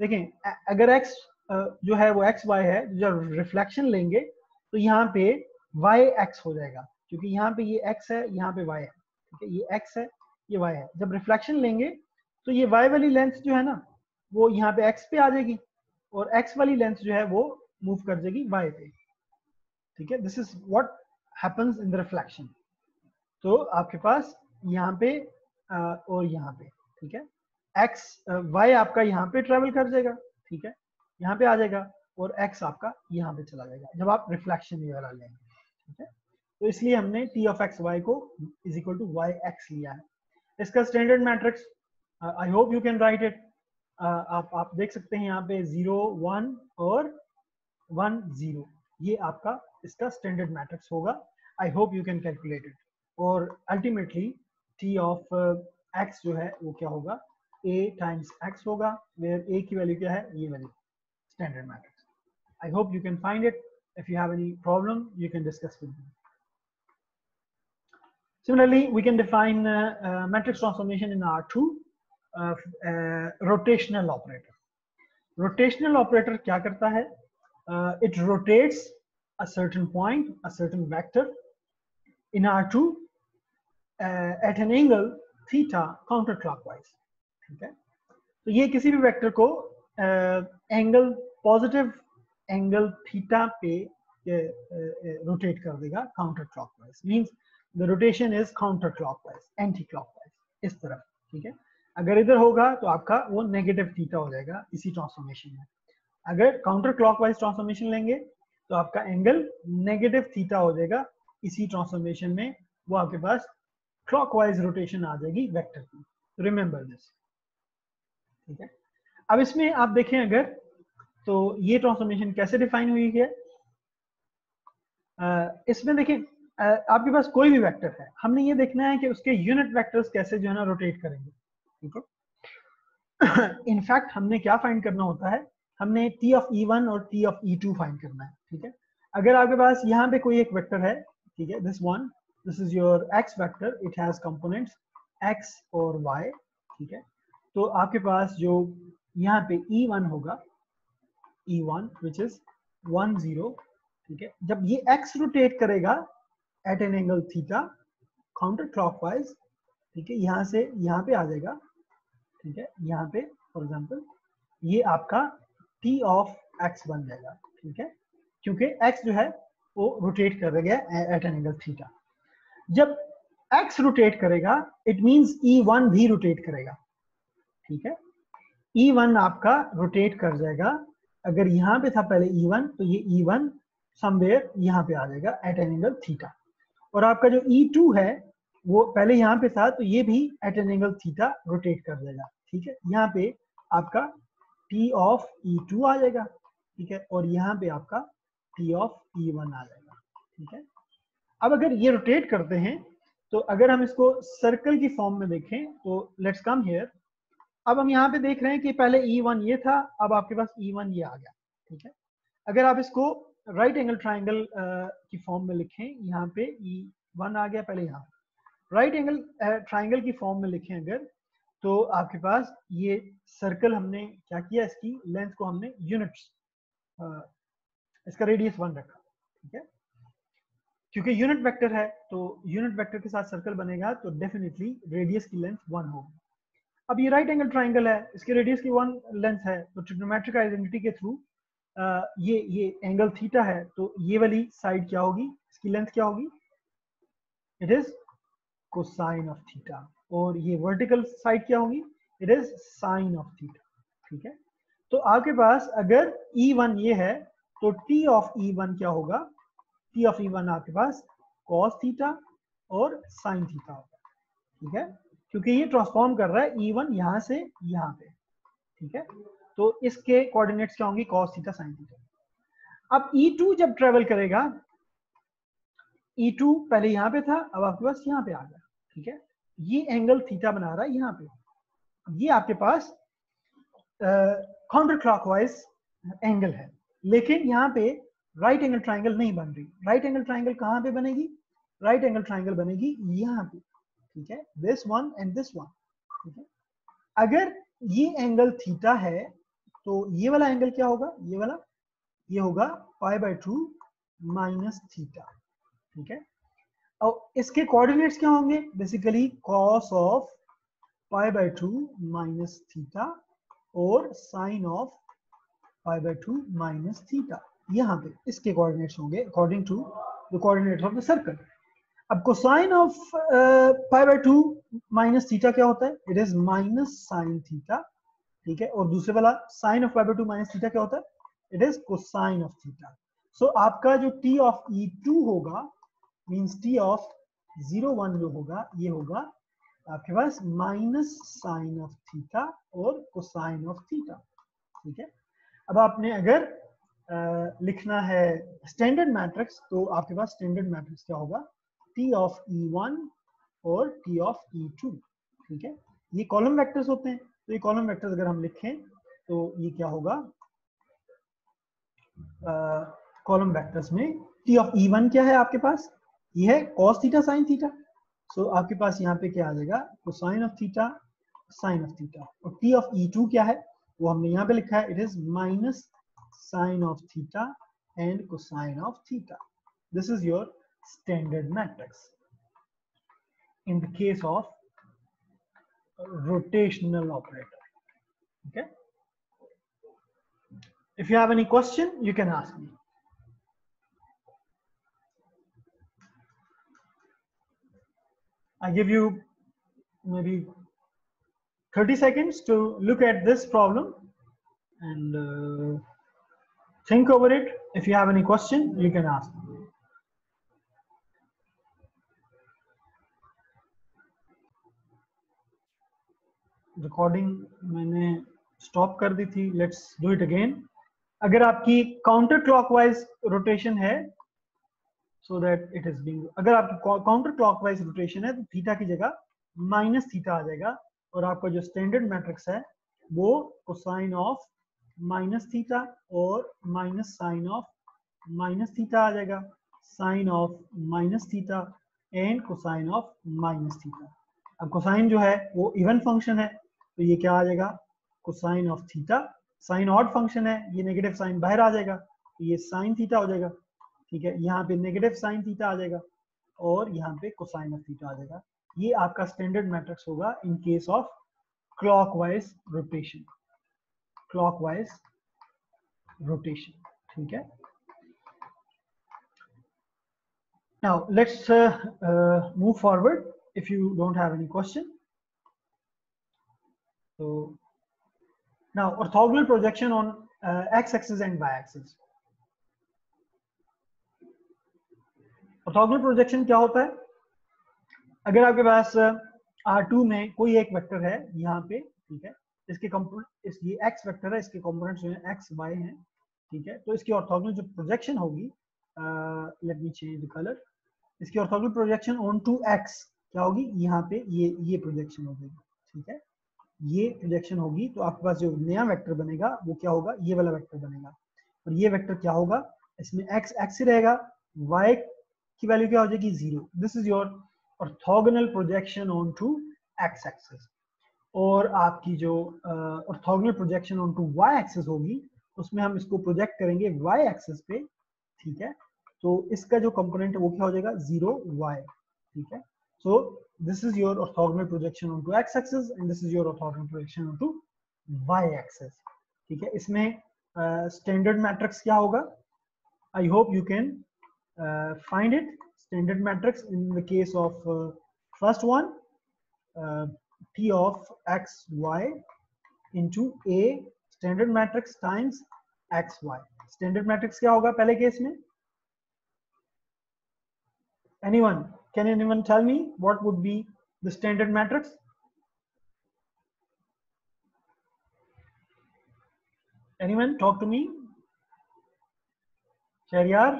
देखें अगर एक्स uh, जो है वो एक्स वाई है जब रिफ्लेक्शन लेंगे तो यहाँ पे वाई एक्स हो जाएगा क्योंकि यहाँ पे ये एक्स है यहाँ पे वाई है ठीक है? ये एक्स है ये वाई है। जब रिफ्लेक्शन लेंगे तो ये वाई वाली लेंथ जो है ना वो यहाँ पे एक्स पे आ जाएगी। और x वाली लेंथ जो है वो मूव कर जाएगी y पे। ठीक है? This is what happens in the reflection तो आपके पास यहाँ पे और यहाँ पे, ठीक है? X y आपका यहाँ पे ट्रेवल कर जाएगा, ठीक है? यहाँ पे आ जाएगा और x आपका यहाँ पे चला जाएगा, जब आप रिफ्लेक्शन ये वाला लेंगे, ठीक है? तो इसलिए हमने t ऑफ़ एक्स वाई को is equal to Y X लिया है। इसका standard matrix I hope you can write it आप आप देख सकते हैं यहाँ पे ज़ीरो वन और वन ज़ीरो ये आपका इसका स्टैंडर्ड मैट्रिक्स होगा। I hope you can calculate it और अल्टीमेटली टी ऑफ़ एक्स जो है वो क्या होगा? ए टाइम्स एक्स होगा वेयर ए की वैल्यू क्या है? ये value standard matrix I hope you can find it if you have any problem you can discuss with me. Similarly we can define uh, uh, matrix transformation in r2 rotational operator rotational operator क्या करता है? It rotates a certain point a certain vector in R two at an angle theta counter clockwise ठीक है तो ये किसी भी vector को एंगल पॉजिटिव एंगल थीटा पे रोटेट uh, uh, कर देगा counter clockwise means the rotation is counter clockwise anti clockwise इस तरफ़ ठीक है? अगर इधर होगा तो आपका वो नेगेटिव थीटा हो जाएगा इसी ट्रांसफॉर्मेशन में। अगर काउंटर क्लॉकवाइज ट्रांसफॉर्मेशन लेंगे तो आपका एंगल नेगेटिव थीटा हो जाएगा इसी ट्रांसफॉर्मेशन में, वो आपके पास क्लॉकवाइज रोटेशन आ जाएगी वेक्टर की। रिमेंबर दिस ठीक है? अब इसमें आप देखें अगर तो ये ट्रांसफॉर्मेशन कैसे डिफाइन हुई है? इसमें देखिए आपके पास कोई भी वेक्टर है, हमने ये देखना है कि उसके यूनिट वेक्टर्स कैसे जो है ना रोटेट करेंगे। ठीक है। *coughs* इनफैक्ट हमने क्या फाइंड करना होता है? हमने टी ऑफ़ ई वन और T of E two find करना है, ठीक है? अगर आपके पास यहाँ पे कोई एक वेक्टर है, ठीक है this one this is your X vector it has components X और वाई ठीक है? तो आपके पास जो यहाँ पे ई वन होगा E one which is one zero ठीक है? जब ये एक्स रोटेट करेगा at an angle theta counter clockwise ठीक है, यहाँ से, यहाँ पे आ जाएगा ठीक है? यहाँ पे फॉर एग्ज़ाम्पल ये आपका टी ऑफ़ एक्स बन जाएगा, ठीक है? क्योंकि एक्स जो है, वो रोटेट कर गया एट एन एंगल थीटा जब एक्स रोटेट करेगा इट मींस ई वन भी रोटेट करेगा, ठीक है? ई e वन आपका रोटेट कर जाएगा। अगर यहाँ पे था पहले ई e वन तो ये ई वन समवेयर यहाँ पे आ जाएगा एट एन एंगल थीटा और आपका जो ई e टू है, वो पहले यहाँ पे था तो ये भी at an angle theta rotate कर जाएगा ठीक है? यहाँ पे आपका टी ऑफ़ ई टू आ जाएगा, ठीक है? और यहाँ पे आपका टी ऑफ़ ई वन आ जाएगा, ठीक है? अब अगर ये रोटेट करते हैं तो अगर हम इसको सर्कल की फॉर्म में देखें तो लेट्स कम हियर अब हम यहाँ पे देख रहे हैं कि पहले ई वन ये था, अब आपके पास ई वन ये आ गया, ठीक है? अगर आप इसको राइट एंगल ट्राइंगल की फॉर्म में लिखें, यहाँ पे ई वन आ गया पहले यहाँ राइट एंगल ट्राइंगल की फॉर्म में लिखें अगर तो आपके पास ये सर्कल हमने क्या किया इसकी? लेंथ को हमने यूनिट्स इसका रेडियस वन रखा, ठीक है? क्योंकि यूनिट वेक्टर है तो यूनिट वेक्टर के साथ सर्कल बनेगा तो डेफिनेटली रेडियस की लेंथ वन होगी। अब ये राइट एंगल ट्राइंगल है, इसके रेडियस की वन लेंथ है तो ट्रिग्नोमेट्रिक आइडेंटिटी के थ्रू ये ये एंगल थीटा है तो ये वाली साइड क्या होगी? इसकी लेंथ क्या होगी? It is cosine of theta और ये वर्टिकल साइड क्या होगी? It is sine of theta ठीक है? तो आपके पास अगर E1 ये है तो T ऑफ़ E1 क्या होगा? T ऑफ़ E1 आपके पास cos थीटा और sin थीटा होगा, ठीक है? क्योंकि ये ट्रांसफॉर्म कर रहा है E1 यहाँ से यहाँ पे, ठीक है? तो इसके कोऑर्डिनेट्स क्या होंगे? Cos थीटा sin थीटा अब E2 जब ट्रेवल करेगा E2 पहले यहाँ पे था, अब आपके पास यहाँ पे आ गया, ठीक है? ये एंगल थीटा बना रहा है यहाँ पे। ये आपके पास काउंटर क्लॉकवाइज एंगल है। लेकिन यहाँ पे राइट एंगल ट्राइंगल नहीं बन रही। राइट एंगल ट्राइंगल कहाँ पे बनेगी? राइट एंगल ट्राइंगल बनेगी यहाँ पे। ठीक है? This one and this one ठीक है? अगर ये एंगल थीटा है तो ये वाला एंगल क्या होगा? ये वाला? ये होगा pi by two minus theta ठीक है? और इसके कोऑर्डिनेट्स क्या होंगे? Basically cos of pi by two minus theta और sine of pi by two minus theta यहाँ पे इसके कोऑर्डिनेट्स होंगे according to the coordinates of the circle अब cosine of pi by two minus theta क्या होता है? It is minus sine theta ठीक है? और दूसरे वाला sine of pi by two minus theta क्या होता है? It is cosine of theta so आपका जो टी ऑफ़ ई टू होगा means T of zero one जो होगा ये होगा आपके पास माइनस साइन ऑफ़ थीटा और कोसाइन ऑफ़ थीटा ठीक है? अब आपने अगर आ, लिखना है स्टैंडर्ड मैट्रिक्स तो आपके पास स्टैंडर्ड मैट्रिक्स क्या होगा? टी ऑफ़ ई वन और टी ऑफ़ ई टू ठीक है? ये कॉलम वेक्टर्स होते हैं तो ये कॉलम वेक्टर्स अगर हम लिखें तो ये क्या होगा? कॉलम वेक्टर्स में टी ऑफ़ ई वन क्या है आपके पास? ये है cos theta sine theta so आपके पास यहाँ पे क्या आ जाएगा cosine of theta sine of theta और टी ऑफ़ ई टू क्या है वो हमने यहाँ पे लिखा है it is minus sine of theta and cosine of theta this is your standard matrix. In the case of rotational operator. Okay. If you have any question, you can ask me. I give you maybe 30 seconds to look at this problem and uh, think over it. If you have any question, you can ask recording मैंने stop कर दी थी let's do it again अगर आपकी counter clockwise rotation है so that it is being, अगर आपकी counter clockwise rotation है तो थीटा की जगह माइनस थीटा आ जाएगा और आपका जो स्टैंडर्ड मैट्रिक्स है, वो कोसाइन ऑफ़ माइनस थीटा और minus sine of minus theta आ जाएगा। Sine of minus theta and cosine of minus theta अब कोसाइन जो है, वो इवन फ़ंक्शन है तो ये क्या आ जाएगा? Cosine of theta sine odd function है, ये नेगेटिव साइन बाहर आ जाएगा तो ये साइन थीटा हो जाएगा। ठीक है? यहाँ पे नेगेटिव साइन थीटा आ जाएगा और यहाँ पे कोसाइन ऑफ़ थीटा आ जाएगा। ये आपका स्टैंडर्ड मैट्रिक्स होगा in case of clockwise rotation clockwise rotation ठीक है? Now let's move forward if you don't have any question तो now orthogonal projection on x axis and y axis orthogonal projection क्या होता है? अगर आपके पास R2 में कोई एक वेक्टर है, यहाँ पे, ठीक है, इसके इस ये x वेक्टर है, इसके कंपोनेंट्स जो है, x, y हैं, ठीक है तो इसकी ऑर्थोगोनल जो प्रोजेक्शन होगी let me change the colour इसकी orthogonal projection onto x क्या होगी? यहाँ पे ये ये प्रोजेक्शन हो जाएगी, ठीक है? ये प्रोजेक्शन होगी तो आपके पास जो नया वेक्टर बनेगा, वो क्या होगा? ये वाला वेक्टर बनेगा, और ये वेक्टर क्या होगा? इसमें x x रहेगा, y की वैल्यू क्या हो जाएगी? Zero this is your orthogonal projection onto x axis और आपकी जो orthogonal projection onto y axis होगी उसमें हम इसको प्रोजेक्ट करेंगे y एक्सिस पे ठीक है? तो इसका जो कंपोनेंट है वो क्या हो जाएगा? ज़ीरो y ठीक है? सो this is your orthogonal projection onto x axis and this is your orthogonal projection onto y axis ठीक है? इसमें स्टैंडर्ड uh, मैट्रिक्स क्या होगा? I hope you can find it standard matrix in the case of uh, first one uh, t of x y into a standard matrix times x y standard matrix क्या होगा पहले case में anyone can anyone tell me what would be the standard matrix anyone talk to me Shahriyar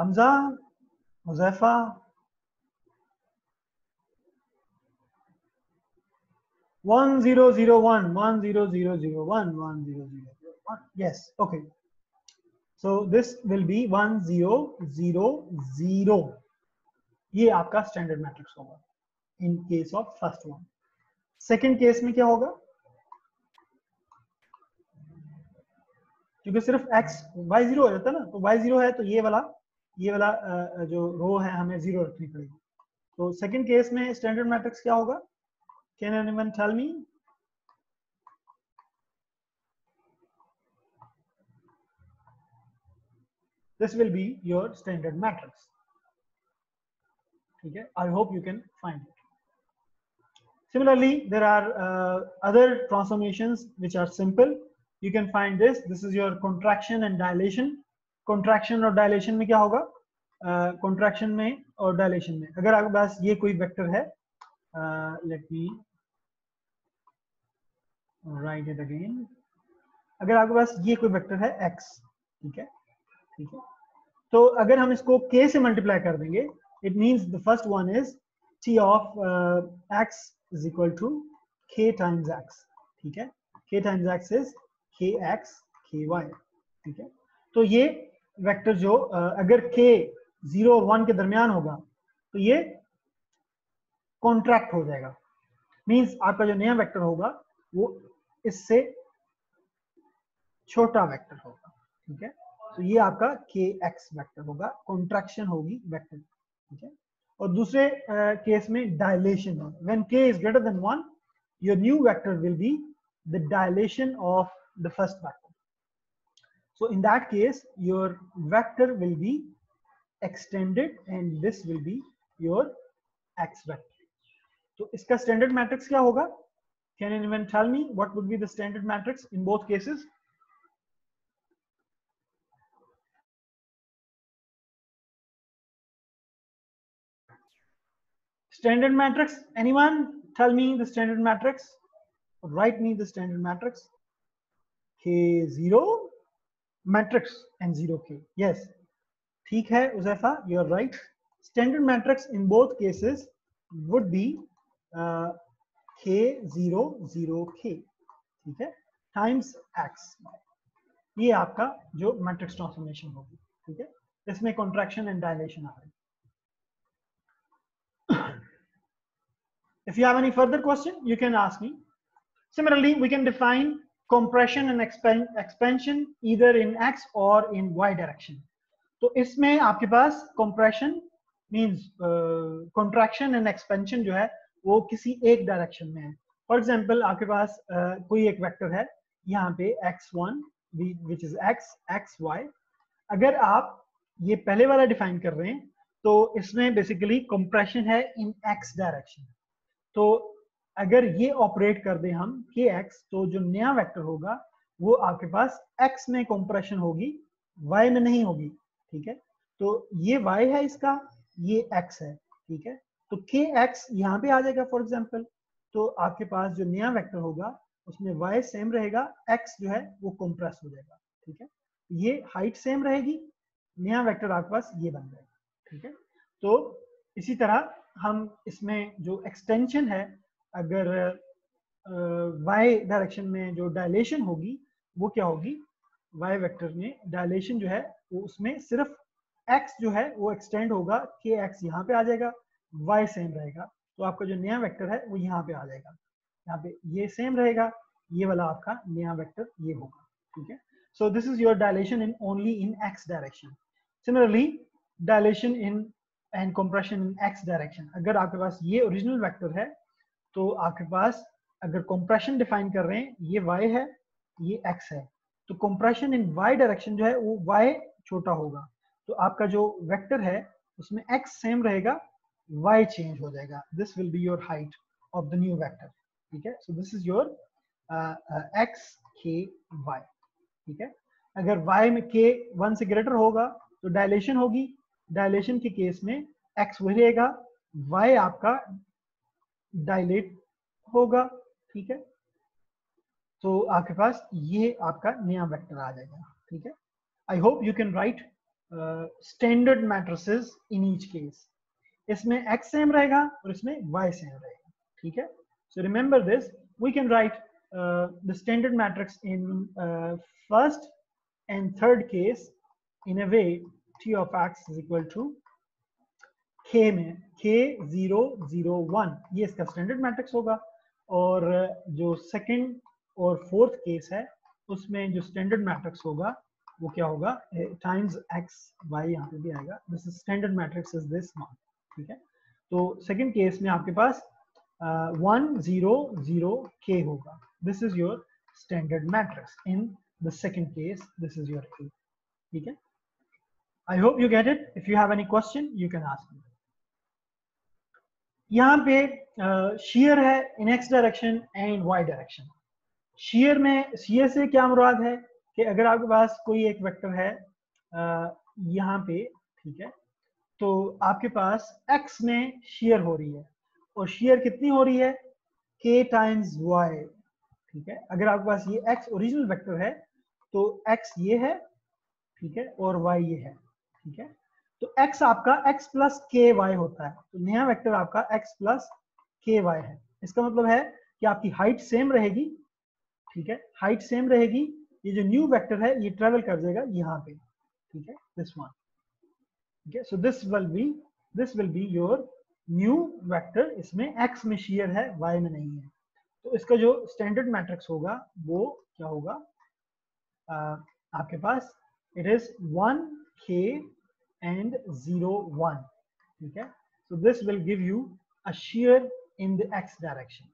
Hamza, Huzaifa. One zero zero one, one zero zero zero one, one zero zero one. Yes, okay. So this will be one zero zero zero. ये आपका standard matrix होगा in case of first one second case में क्या होगा क्योंकि सिर्फ़ x y zero हो जाता है ना तो y ज़ीरो है तो ये वाला ये वाला जो रो है हमें ज़ीरो रखनी पड़ेगी तो सेकंड केस में स्टैंडर्ड मैट्रिक्स क्या होगा can anyone tell me this will be your standard matrix okay i hope you can find it similarly there are uh, other transformations which are simple you can find this this is your contraction and dilation contraction और dilation में क्या होगा? Contraction uh, में और dilation में। अगर आपके पास ये कोई वेक्टर है let me write it again अगर आपके पास ये कोई वेक्टर है x ठीक है? ठीक है? तो अगर हम इसको k से मल्टीप्लाई कर देंगे it means the first one is t of x is equal to k times x ठीक है? k times x is kx ky ठीक है? तो ये वेक्टर जो अगर k ज़ीरो और वन के दरमियान होगा तो ये कॉन्ट्रैक्ट हो जाएगा। मींस आपका जो नया वेक्टर होगा, वो इससे छोटा वेक्टर होगा, ठीक है? तो ये आपका के एक्स वेक्टर होगा कॉन्ट्रैक्शन होगी वेक्टर, ठीक है? और दूसरे केस में डायलेशन है when k is greater than one your new vector will be the dilation of the first vector So in that case, your vector will be extended and this will be your x vector. So इसका standard matrix क्या होगा? Can anyone tell me what would be the standard matrix in both cases? Standard matrix, anyone tell me the standard matrix? write me the standard matrix k0 matrix and zero k. Yes ठीक है Huzaifa you are right standard matrix in both cases would be k zero zero k ठीक है? Times x ये आपका जो matrix transformation होगी ठीक है? इसमें कॉन्ट्रेक्शन एंड डायलेशन आ रही if you have any further question, you can ask me. Similarly, we can define compression and expansion इधर इन एक्स और इन वाई डायरेक्शन तो इसमें आपके पास compression means contraction and expansion जो है, वो किसी एक डायरेक्शन में है। फॉर एग्जांपल आपके पास uh, कोई एक वेक्टर है, यहाँ पे x one which is x x y अगर आप ये पहले वाला डिफाइन कर रहे हैं तो इसमें बेसिकली कंप्रेशन है इन एक्स डायरेक्शन तो अगर ये ऑपरेट कर दे हम के एक्स तो जो नया वेक्टर होगा, वो आपके पास एक्स में कंप्रेशन होगी वाई में नहीं होगी, ठीक है? तो ये वाई है इसका, ये एक्स है, ठीक है? तो के एक्स यहाँ पे आ जाएगा फॉर एग्ज़ाम्पल तो आपके पास जो नया वेक्टर होगा, उसमें वाई सेम रहेगा एक्स जो है, वो कंप्रेस हो जाएगा, ठीक है? ये हाइट सेम रहेगी, नया वेक्टर आपके पास ये बन जाएगा, ठीक है? तो इसी तरह हम इसमें जो एक्सटेंशन है अगर वाई डायरेक्शन में जो डायलेशन होगी, वो क्या होगी? वाई वेक्टर में डायलेशन जो है, वो उसमें सिर्फ़ एक्स जो है, वो एक्सटेंड होगा के एक्स यहाँ पे आ जाएगा वाई सेम रहेगा। तो आपका जो नया वेक्टर है, वो यहाँ पे आ जाएगा। यहाँ पे ये सेम रहेगा, ये वाला आपका नया वेक्टर ये होगा, ठीक है? So this is your dilation in only in x direction similarly dilation in and compression in x direction अगर आपके पास ये ओरिजिनल वेक्टर है तो आपके पास, अगर कंप्रेशन डिफाइन कर रहे हैं, ये y है, ये x है। तो कंप्रेशन इन y डायरेक्शन जो है, वो y छोटा होगा। तो आपका जो वेक्टर है, उसमें x सेम रहेगा, y चेंज हो जाएगा। This will be your height of the new vector ठीक है? So this is your x, k, y, ठीक है? अगर y में k वन से ग्रेटर होगा तो डायलेशन होगी। डायलेशन के केस में एक्स वही रहेगा। वाई आपका डायलेट होगा, ठीक है? तो आपके पास ये आपका नया वेक्टर आ जाएगा, ठीक है? I hope you can write standard matrices in each case इसमें एक्स सेम रहेगा और इसमें वाई सेम रहेगा, ठीक है? So remember this we can write the standard matrix in first and third case in a way t of x is equal to k में k zero zero one ये इसका standard matrix होगा। और जो second और fourth case है उसमें जो स्टैंडर्ड मैट्रिक्स होगा वो क्या होगा? टाइम्स एक्स वाई यहाँ पे भी आएगा। This is standard matrix is this one ठीक है? तो सेकंड केस में आपके पास वन ज़ीरो ज़ीरो के होगा। This is your standard matrix in the second case this is your A ठीक है? I hope you get it. If you have any question, you can ask me. यहाँ पे share है in x direction and y direction shear में share से क्या मुराद है कि अगर आपके पास कोई एक वेक्टर है यहाँ पे, ठीक है तो आपके पास एक्स में शेयर हो रही है। और शेयर कितनी हो रही है? के टाइम्स वाई ठीक है? अगर आपके पास ये एक्स ओरिजिनल वेक्टर है तो एक्स ये है, ठीक है, और वाई ये है, ठीक है? तो x आपका x प्लस के वाई होता है। तो नया वेक्टर आपका x प्लस के वाई है। इसका मतलब है कि आपकी हाइट सेम रहेगी ठीक है? हाइट सेम रहेगी। ये जो न्यू वेक्टर है ये ट्रेवल कर जाएगा यहाँ पे ठीक है? दिस वन ठीक है? So this will be this will be your new vector इसमें x में शेयर है y में नहीं है। तो इसका जो स्टैंडर्ड मैट्रिक्स होगा वो क्या होगा? आ, आपके पास it is one k and 0 1 okay so this will give you a shear in the x direction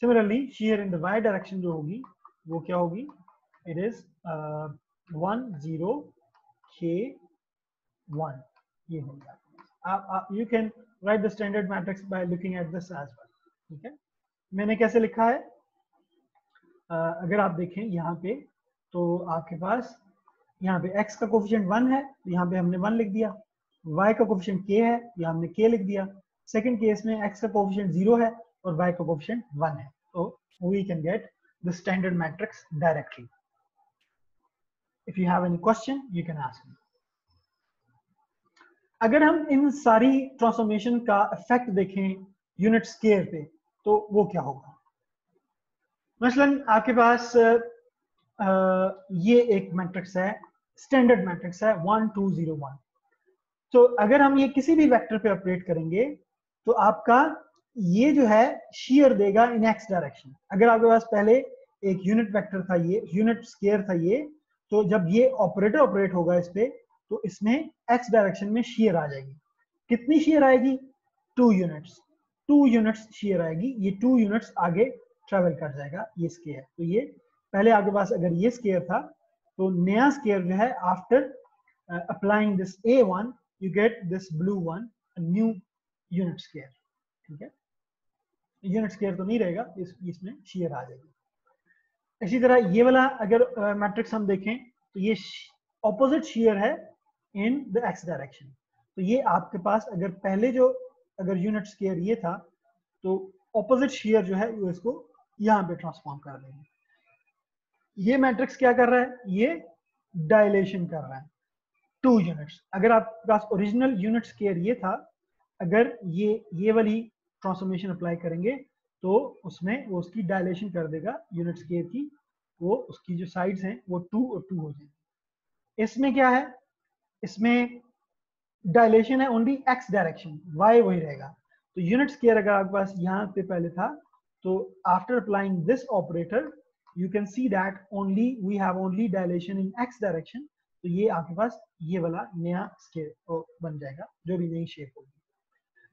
similarly shear in the y direction jo hogi wo kya hogi it is uh, 1 0 k 1 ye hoga uh, uh, you can write the standard matrix by looking at this as well ठीक है मैंने कैसे लिखा है uh, अगर आप देखें यहाँ पे तो आपके पास यहाँ पे x का कोफिशिएंट वन है तो यहाँ पे हमने वन लिख दिया y का कोफिशिएंट k है यहाँ हमने k लिख दिया सेकंड केस में x का कोफिशिएंट ज़ीरो है और y का कोफिशिएंट वन है तो we can get the standard matrix directly. If you have any question, you can ask me. अगर हम इन सारी ट्रांसफॉर्मेशन का इफ़ेक्ट देखें यूनिट स्केयर पे तो वो क्या होगा मसलन आपके पास ये एक मैट्रिक्स है स्टैंडर्ड मैट्रिक्स है वन टू ज़ीरो वन तो अगर हम ये किसी भी वेक्टर पे ऑपरेट करेंगे तो आपका ये जो है शेयर देगा इन एक्स डायरेक्शन अगर आपके पास पहले एक यूनिट वेक्टर था ये यूनिट स्केयर था ये तो जब ये ऑपरेटर ऑपरेट होगा इस पे तो इसमें एक्स डायरेक्शन में शेयर आ जाएगी. कितनी शेयर आएगी? Two units two units shear आएगी. ये टू यूनिट्स आगे ट्रेवल कर जाएगा. ये स्केयर तो ये पहले आपके पास अगर ये स्केयर था तो नया स्केयर जो है after applying this A one you get this blue one new unit square ठीक है? यूनिट स्केयर तो नहीं रहेगा, इस, इसमें शेयर आ जाएगी। इसी तरह ये वाला अगर मैट्रिक्स हम देखें तो ये ऑपोजिट शेयर है इन द एक्स डायरेक्शन तो ये आपके पास अगर पहले जो, अगर यूनिट स्केयर ये था तो ऑपोजिट शेयर जो है इसको यहाँ पे ट्रांसफॉर्म कर देंगे। ये मैट्रिक्स क्या कर रहा है? ये डायलेशन कर रहा है। टू यूनिट्स अगर आपके पास ओरिजिनल यूनिट स्केयर ये था, अगर ये ये वाली ट्रांसफॉर्मेशन अप्लाई करेंगे तो उसमें वो उसकी डायलेशन कर देगा। यूनिट स्केयर की, वो उसकी जो साइड्स हैं, वो टू और टू हो जाएँगे। इसमें क्या है? इसमें डायलेशन है ओनली एक्स डायरेक्शन वाई वही रहेगा। तो यूनिट स्केयर अगर आपके पास यहाँ पे पहले था तो after applying this operator you can see that only we have only dilation in x direction तो ये आपके पास ये वाला नया स्केल बन जाएगा, जो भी नई शेप होगी।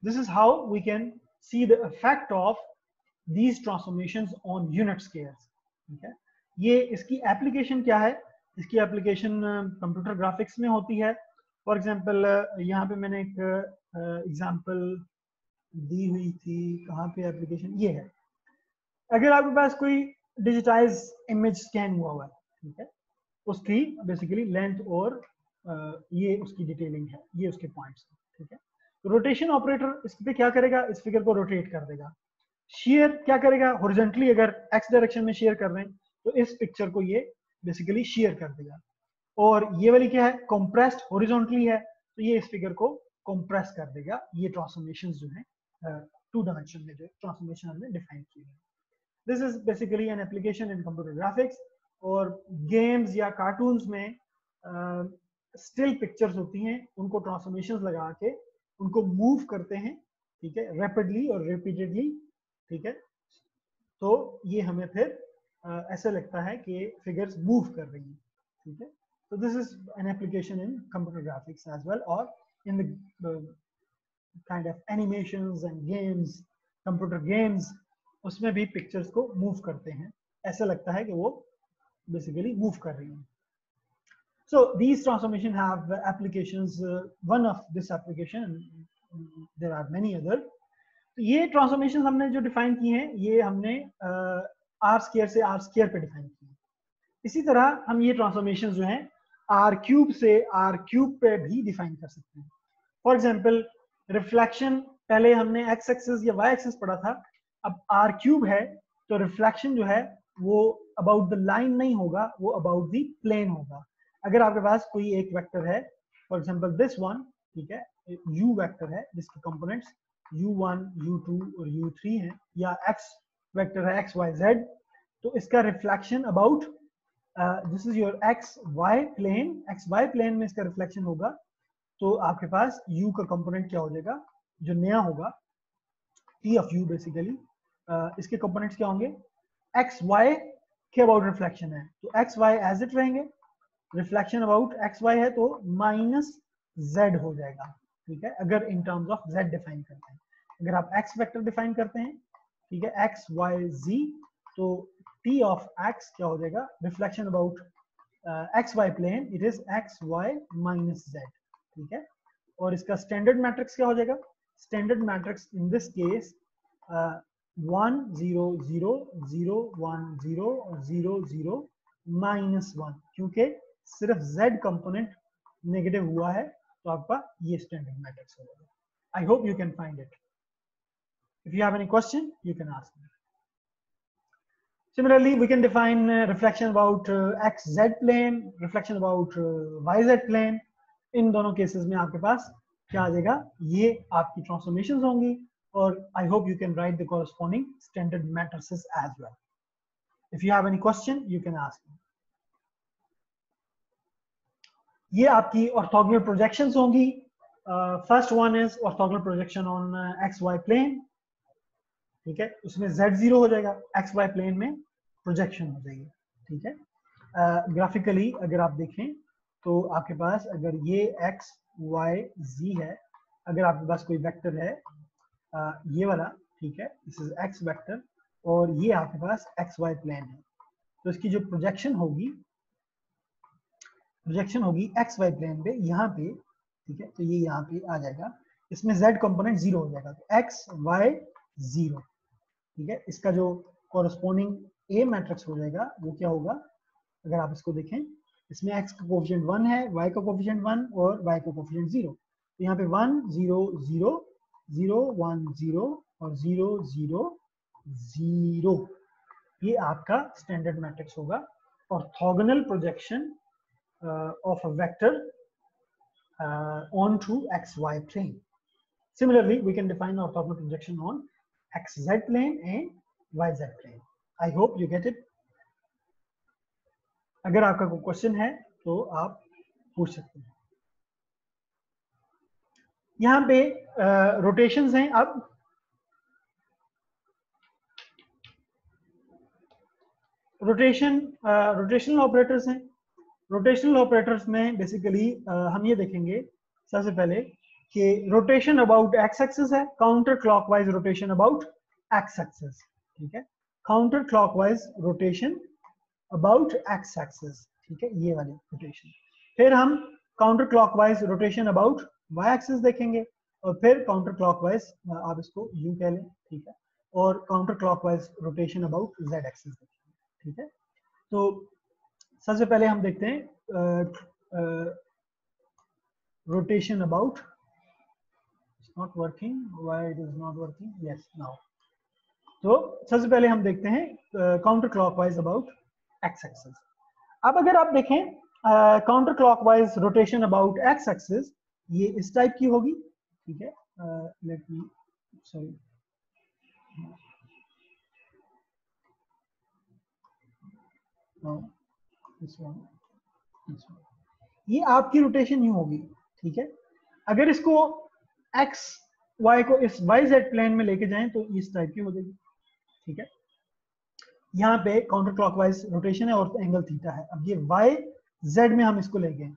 This is how we can see the effect of these transformation on unit scales ठीक है ये इसकी एप्लीकेशन क्या है? इसकी एप्लीकेशन कंप्यूटर ग्राफिक्स में होती है। फॉर एग्ज़ाम्पल यहाँ पे मैंने एक एग्जांपल दी हुई थी, कहाँ पे एप्लीकेशन ये है। अगर आपके पास कोई डिजिटाइज इमेज स्कैन हुआ हुआ है, ठीक है? उसकी बेसिकली लेंथ और ये उसकी डिटेलिंग है, ये उसके पॉइंट्स ठीक है? तो रोटेशन ऑपरेटर इस पे क्या करेगा? इस फिगर को रोटेट कर देगा। शेयर क्या करेगा? हॉरिजेंटली अगर एक्स डायरेक्शन में शेयर कर रहे हैं तो इस पिक्चर को ये बेसिकली शेयर कर देगा। और ये वाली क्या है? कॉम्प्रेस्ड हॉरिजॉन्टली है तो ये इस फिगर को कॉम्प्रेस कर देगा। ये ट्रांसफॉर्मेशन जो है टू डायमेंशन में जो ट्रांसफॉर्मेशन हमने डिफाइन की है। This is basically an application in computer graphics और गेम्स या कार्टून्स में स्टिल uh, पिक्चर्स होती हैं उनको ट्रांसफॉर्मेशन लगा के उनको मूव करते हैं ठीक है रैपिडली और रिपीटेडली ठीक है। तो ये हमें फिर आ, ऐसा लगता है कि फिगर्स मूव कर रही हैं ठीक है। so this is an application in computer graphics as well or in the, the kind of and games computer games उसमें भी पिक्चर्स को मूव करते हैं ऐसा लगता है कि वो basically move kar rahi So these transformation have applications. Uh, one of this application, there are many. तो ये ट्रांसफॉर्मेशन हमने जो डिफाइन की हैं ये हमने आर uh, स्केयर से आर स्केयर पे डिफाइन की है इसी तरह हम ये ट्रांसफॉर्मेशन जो हैं आर क्यूब से आर क्यूब पे भी डिफाइन कर सकते हैं फॉर एग्ज़ाम्पल रिफ्लेक्शन पहले हमने एक्स एक्सेस या वाई एक्सेस पढ़ा था अब आर क्यूब है तो रिफ्लेक्शन जो है, वो अबाउट द लाइन नहीं होगा, वो अबाउट द प्लेन होगा। अगर आपके पास कोई एक वेक्टर है फॉर एग्जांपल दिस वन ठीक है, u वेक्टर है, जिसके कंपोनेंट्स u1 u2 और u3 हैं, या x वेक्टर है, x, y, z तो इसका reflection about this is your x y plane x y plane में इसका रिफ्लेक्शन होगा तो आपके पास u का कंपोनेंट क्या हो जाएगा, जो नया होगा, t ऑफ़ u बेसिकली इसके कंपोनेंट्स क्या होंगे? एक्स वाई के अबाउट रिफ्लेक्शन है। तो एक्स वाई एज इट रहेंगे। रिफ्लेक्शन अबाउट एक्स वाई है तो माइनस जेड हो जाएगा। ठीक है? अगर in terms of z define करते हैं। अगर आप एक्स वेक्टर डिफाइन करते हैं, ठीक है? एक्स वाई जी तो टी ऑफ़ एक्स क्या हो जाएगा? Reflection about x y plane it is x y minus z ठीक है? और इसका स्टैंडर्ड मैट्रिक्स क्या हो जाएगा? Standard matrix in this case one zero zero zero one zero zero zero minus one क्योंकि सिर्फ़ z कंपोनेंट नेगेटिव हुआ है तो आपका ये स्टैंडर्ड मैट्रिक्स होगा। I hope you can find it if you have any question you can ask me Similarly, we can define uh, reflection about uh, xz plane, reflection about uh, yz plane. इन दोनों cases में आपके पास क्या आ जाएगा? ये आपकी transformation होंगी। और I hope you can write the corresponding standard matrices as well if you have any question you can ask ये आपकी ऑर्थोगोनल प्रोजेक्शंस होंगी। First one is orthogonal projection on x y plane ठीक है? उसमें z zero हो जाएगा। X y plane में projection हो जाएगी। ठीक है? ग्राफिकली uh, अगर आप देखें तो आपके पास अगर ये x y z है अगर आपके पास कोई वेक्टर है ये वाला, ठीक है दिस इज़ x वेक्टर और ये आपके पास एक्स वाई प्लेन है। तो इसकी जो प्रोजेक्शन होगी प्रोजेक्शन होगी एक्स वाई प्लेन पे, यहाँ पे, ठीक है तो ये यहाँ पे आ जाएगा। इसमें z कंपोनेंट ज़ीरो हो जाएगा। तो एक्स वाई ज़ीरो ठीक है, इसका जो कॉरस्पॉन्डिंग ए मैट्रिक्स हो जाएगा, वो क्या होगा? अगर आप इसको देखें, इसमें x का कोफिशिएंट वन है, y का कोफिशिएंट वन और y का कोफिशिएंट ज़ीरो तो यहाँ पे one zero zero zero one zero और ज़ीरो ज़ीरो ज़ीरो। ये आपका स्टैंडर्ड मैट्रिक्स होगा। और orthogonal projection of a vector onto x y plane similarly we can define orthogonal projection on x z plane and y z plane I hope you get it अगर आपका कोई question है तो आप पूछ सकते हैं। यहाँ पे रोटेशंस हैं अब। रोटेशन रोटेशनल ऑपरेटर्स हैं। रोटेशनल ऑपरेटर्स में बेसिकली हम ये देखेंगे सबसे पहले कि रोटेशन अबाउट एक्स एक्सेस है counter clockwise rotation about x axes ठीक है? Counter clockwise rotation about x axes ठीक है? ये वाली रोटेशन फिर हम counter clockwise rotation about y axis देखेंगे और फिर काउंटर क्लॉकवाइज आप इसको यू कह लें, ठीक है? और counter clockwise rotation about z axis देखेंगे, ठीक है? तो सबसे पहले हम देखते हैं rotation about not working why it is not working yes now तो सबसे पहले हम देखते हैं counter clockwise about x axis अब अगर आप देखें counter clockwise rotation about x axis ये इस टाइप की होगी, ठीक है? Let me sorry. ये आपकी रोटेशन यूँ होगी, ठीक है? अगर इसको एक्स y को इस y z प्लेन में लेके जाएँ तो इस टाइप की हो जाएगी, ठीक है? यहाँ पे काउंटर क्लॉकवाइज रोटेशन है और एंगल थीटा है। अब ये y z में हम इसको ले गए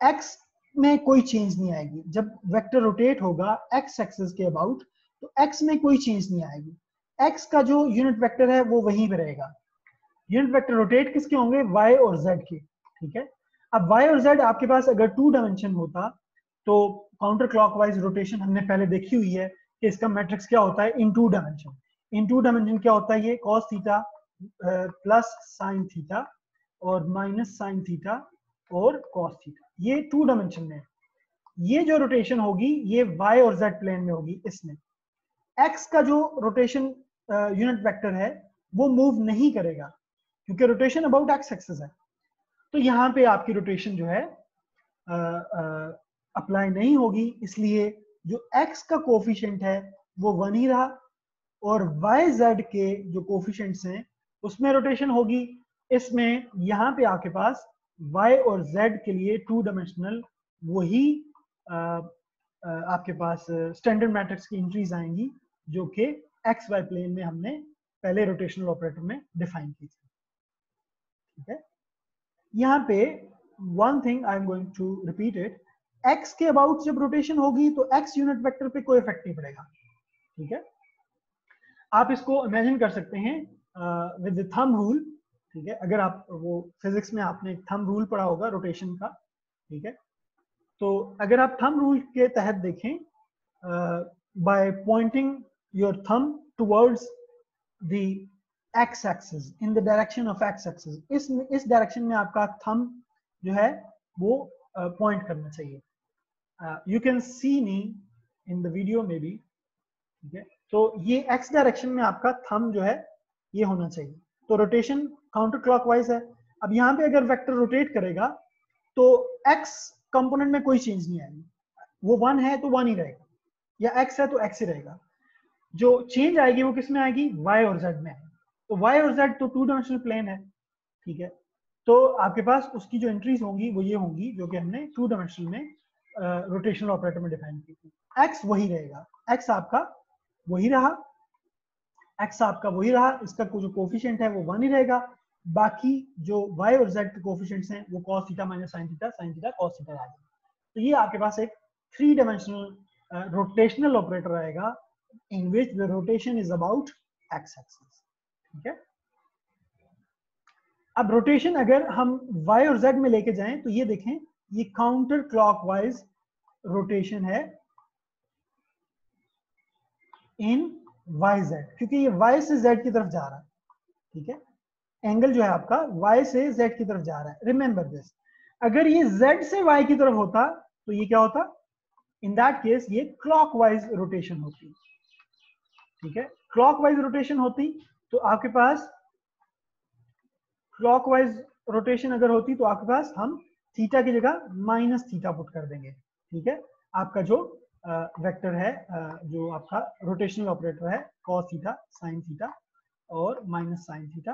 x में कोई चेंज नहीं आएगी। जब वेक्टर रोटेट होगा x एक्सिस के अबाउट तो x में कोई चेंज नहीं आएगी। x का जो यूनिट वेक्टर है, वो वहीं पे रहेगा। यूनिट वेक्टर रोटेट किसके होंगे? y और z के, ठीक है? अब y और z आपके पास अगर टू डायमेंशन होता तो काउंटर क्लॉकवाइज रोटेशन हमने पहले देखी हुई है कि इसका मैट्रिक्स क्या होता है in two dimension in two dimension क्या होता है ये? Cos theta plus sine theta और माइनस साइन थीटा और कॉस थीटा ये टू डायमेंशन में ये जो रोटेशन होगी, ये y और z प्लेन में होगी, इसमें। X का जो रोटेशन यूनिट वेक्टर है, वो मूव नहीं करेगा, क्योंकि रोटेशन अबाउट एक्स एक्सिस है। तो यहाँ पे आपकी रोटेशन जो है अप्लाई नहीं होगी, इसलिए जो एक्स का कोफिशिएंट है, वो वन ही रहा, और वाई जेड के जो कोफिशिएंट्स हैं, उसमें रोटेशन होगी। इसमें यहाँ पे आपके पास y और z के लिए टू डायमेंशनल वही आपके पास स्टैंडर्ड मैट्रिक्स की एंट्रीज आएँगी, जो कि एक्स वाई प्लेन में हमने पहले रोटेशनल ऑपरेटर में डिफाइन की थी। ठीक है? यहाँ पे one thing I am going to repeat it x के अबाउट जब रोटेशन होगी तो एक्स यूनिट वेक्टर पे कोई इफ़ेक्ट नहीं पड़ेगा। ठीक है? आप इसको इमेजिन कर सकते हैं विद थम रूल ठीक है? अगर आप वो फिजिक्स में आपने थम रूल पढ़ा होगा रोटेशन का ठीक है? तो अगर आप थम रूल के तहत देखें by pointing your thumb towards the x axis in the direction of x axis इस इस डायरेक्शन में आपका थम जो है वो पॉइंट uh, करना चाहिए। You can see me in the video में भी ठीक है? तो ये एक्स डायरेक्शन में आपका थम जो है ये होना चाहिए। तो रोटेशन काउंटर क्लॉकवाइज है। अब यहाँ पे अगर वेक्टर रोटेट करेगा तो एक्स कंपोनेंट में कोई चेंज नहीं आएगी। वो वन है तो वन ही रहेगा। या एक्स है तो एक्स ही रहेगा। जो चेंज आएगी वो किसमें आएगी? वाई और जेड में आएगी। तो वाई और जेड तो टू डायमेंशनल प्लेन है। ठीक है? तो आपके पास उसकी जो एंट्रीज होंगी, वो ये होंगी, जो कि हमने टू डायमेंशनल में रोटेशनल ऑपरेटर में डिफाइन की थी। एक्स वही रहेगा। एक्स आपका वही रहा। एक्स आपका वही रहा, इसका जो कोफिशियंट है, वो वन ही रहेगा। बाकी जो वाई और z के हैं, वो cos theta minus sin theta sin theta cos theta आ तो ये आपके पास एक थ्री डायमेंशनल रोटेशनल ऑपरेटर रहेगा in which the rotation is about x axis ठीक है? अब रोटेशन अगर हम y और z में लेके जाएँ तो ये देखें, ये काउंटर क्लॉकवाइज रोटेशन है। इन वाई जेड क्योंकि ये y से z की तरफ़ जा रहा है, ठीक है? एंगल जो है आपका y से z की तरफ़ जा रहा है। रिमेंबर दिस अगर ये z से y की तरफ़ होता तो ये क्या होता? इन दैट केस ये क्लॉकवाइज रोटेशन होती, ठीक है? क्लॉकवाइज रोटेशन होती तो आपके पास क्लॉकवाइज रोटेशन अगर होती तो आपके पास हम थीटा की जगह माइनस थीटा पुट कर देंगे, ठीक है? आपका जो वेक्टर है जो आपका रोटेशनल ऑपरेटर है कॉस थीटा साइन थीटा और minus sine theta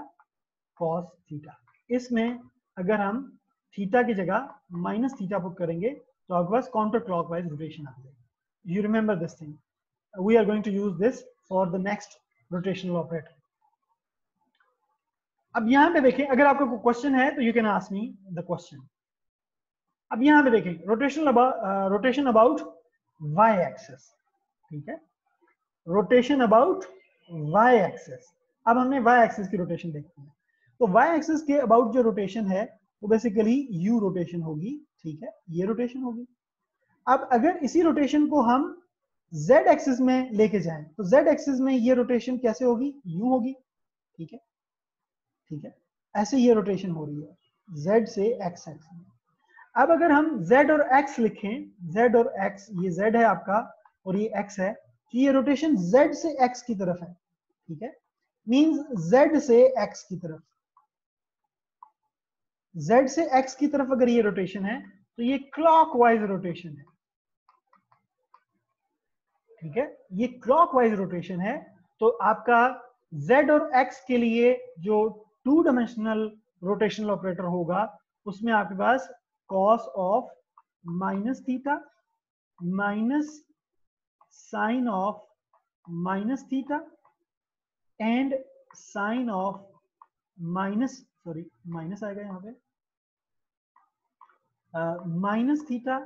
cos theta इसमें अगर हम थीटा की जगह माइनस थीटा पुट करेंगे तो आपके पास काउंटर क्लॉकवाइज रोटेशन आ जाएगी। You remember this thing we are going to use this for the next rotational operator अब यहाँ पे देखें, अगर आपका क्वेश्चन है तो you can ask me the question अब यहाँ पे देखें rotation rotation about y axis ठीक है? रोटेशन अबाउट y एक्सेस अब हमने y एक्सेस की रोटेशन देखी है। तो y एक्सेस के अबाउट जो रोटेशन है, वो बेसिकली u रोटेशन होगी, ठीक है? ये रोटेशन होगी। अब अगर इसी रोटेशन को हम z एक्सिस में लेके जाएँ तो z एक्सिस में ये रोटेशन कैसे होगी? u होगी, ठीक है? ठीक है? ऐसे ये रोटेशन हो रही है, z से x एक्सिस में। अब अगर हम z और x लिखें, z और x, ये z है आपका और ये x है तो ये रोटेशन z से x की तरफ़ है, ठीक है? मींस z से x की तरफ़। Z से x की तरफ़ अगर ये रोटेशन है तो ये क्लॉकवाइज रोटेशन है, ठीक है? ये क्लॉकवाइज रोटेशन है तो आपका z और x के लिए जो टू डायमेंशनल रोटेशनल ऑपरेटर होगा, उसमें आपके पास cos of minus theta minus sine of minus theta and sine of minus, sorry, minus आएगा यहाँ पे। माइनस थीटा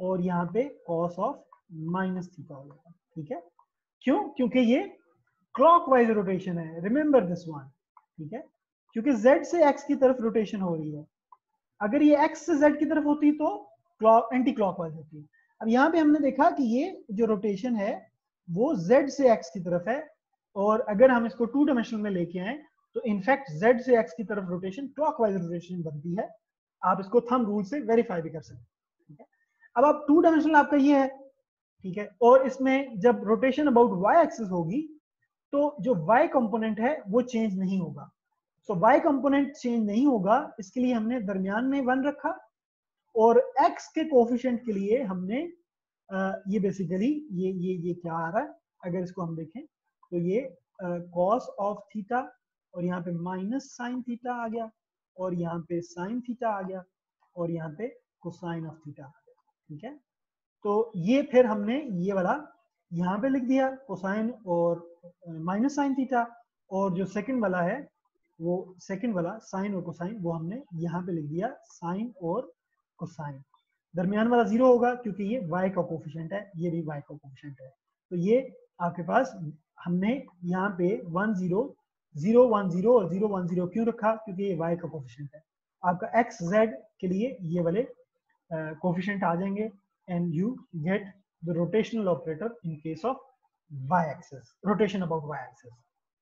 और यहाँ पे कॉस ऑफ़ माइनस थीटा हो जाएगा, ठीक है? क्यों? क्योंकि ये क्लॉकवाइज रोटेशन है। रिमेंबर दिस वन ठीक है? क्योंकि z से x की तरफ़ रोटेशन हो रही है। अगर ये एक्स से जेड की तरफ़ होती तो क्लॉक एंटी क्लॉकवाइज होती। अब यहाँ पे हमने देखा कि ये जो रोटेशन है, वो जेड से एक्स की तरफ़ है और अगर हम इसको टू डायमेंशनल में लेके आए तो इनफैक्ट जेड से एक्स की तरफ़ रोटेशन क्लॉकवाइज रोटेशन बनती है। आप इसको थम रूल से वेरीफाई भी कर सकते हैं, ठीक है? अब आप टू डायमेंशनल आपका ये है, ठीक है? और इसमें जब रोटेशन अबाउट वाई एक्सिस होगी तो जो वाई कंपोनेंट है, वो चेंज नहीं होगा। सो वाई कंपोनेंट चेंज नहीं होगा इसके लिए हमने दरमियान में वन रखा और एक्स के कोफिशिएंट के लिए हमने आ, ये बेसिकली ये ये ये क्या आ रहा है? अगर इसको हम देखें तो ये कॉस ऑफ़ थीटा और यहाँ पे माइनस साइन थीटा आ गया और यहाँ पे साइन थीटा आ गया और यहाँ पे कोसाइन ऑफ़ थीटा आ गया ठीक है? तो ये फिर हमने ये वाला यहाँ पे लिख दिया कोसाइन और माइनस साइन थीटा और जो सेकंड वाला है वो सेकंड वाला साइन और कोसाइन वो हमने यहाँ पे लिख दिया साइन और कोसाइन दरमियान वाला ज़ीरो होगा क्योंकि ये y का कोफिशिएंट है, ये भी y का कोफिशिएंट है। तो ये आपके पास हमने यहाँ पे one zero zero one zero और ज़ीरो वन ज़ीरो क्यों रखा? क्योंकि ये y का कोफिशिएंट है। आपका x, z के लिए ये वाले कोफिशिएंट आ जाएँगे and you get the rotational operator in case of y axis, rotation about y axis.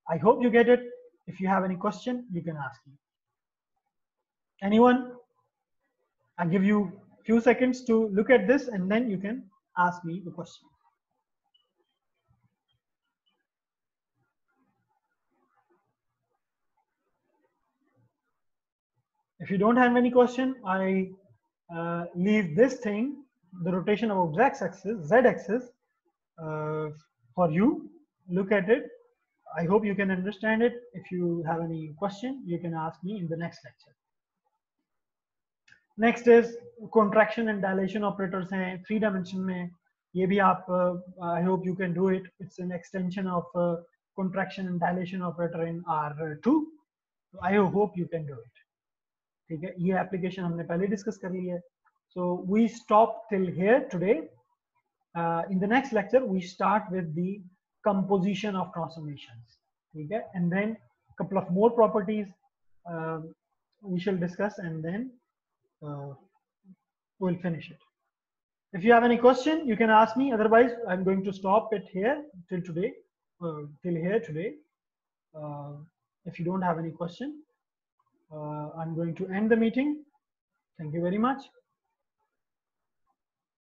I hope you get it. If you have any question, you can ask me. Anyone? I'll give you a few seconds to look at this and then you can ask me the question. if you don't have any question, I uh, leave this thing, the rotation of z axis, z axis, uh, for you. Look at it. I hope you can understand it. If you have any question, you can ask me in the next lecture. Next is contraction and dilation operators in three dimension. Mein. Ye bhi aap, I hope you can do it. It's an extension of uh, contraction and dilation operator in R2. I hope you can do it. This application we have discussed earlier. So we stop till here today. Uh, in the next lecture, we start with the composition of transformations. Okay? And then a couple of more properties um, we shall discuss and then uh, we'll finish it. If you have any question, you can ask me. Otherwise, I'm going to stop it here till today, uh, till here today. Uh, if you don't have any question, uh, I'm going to end the meeting. Thank you very much.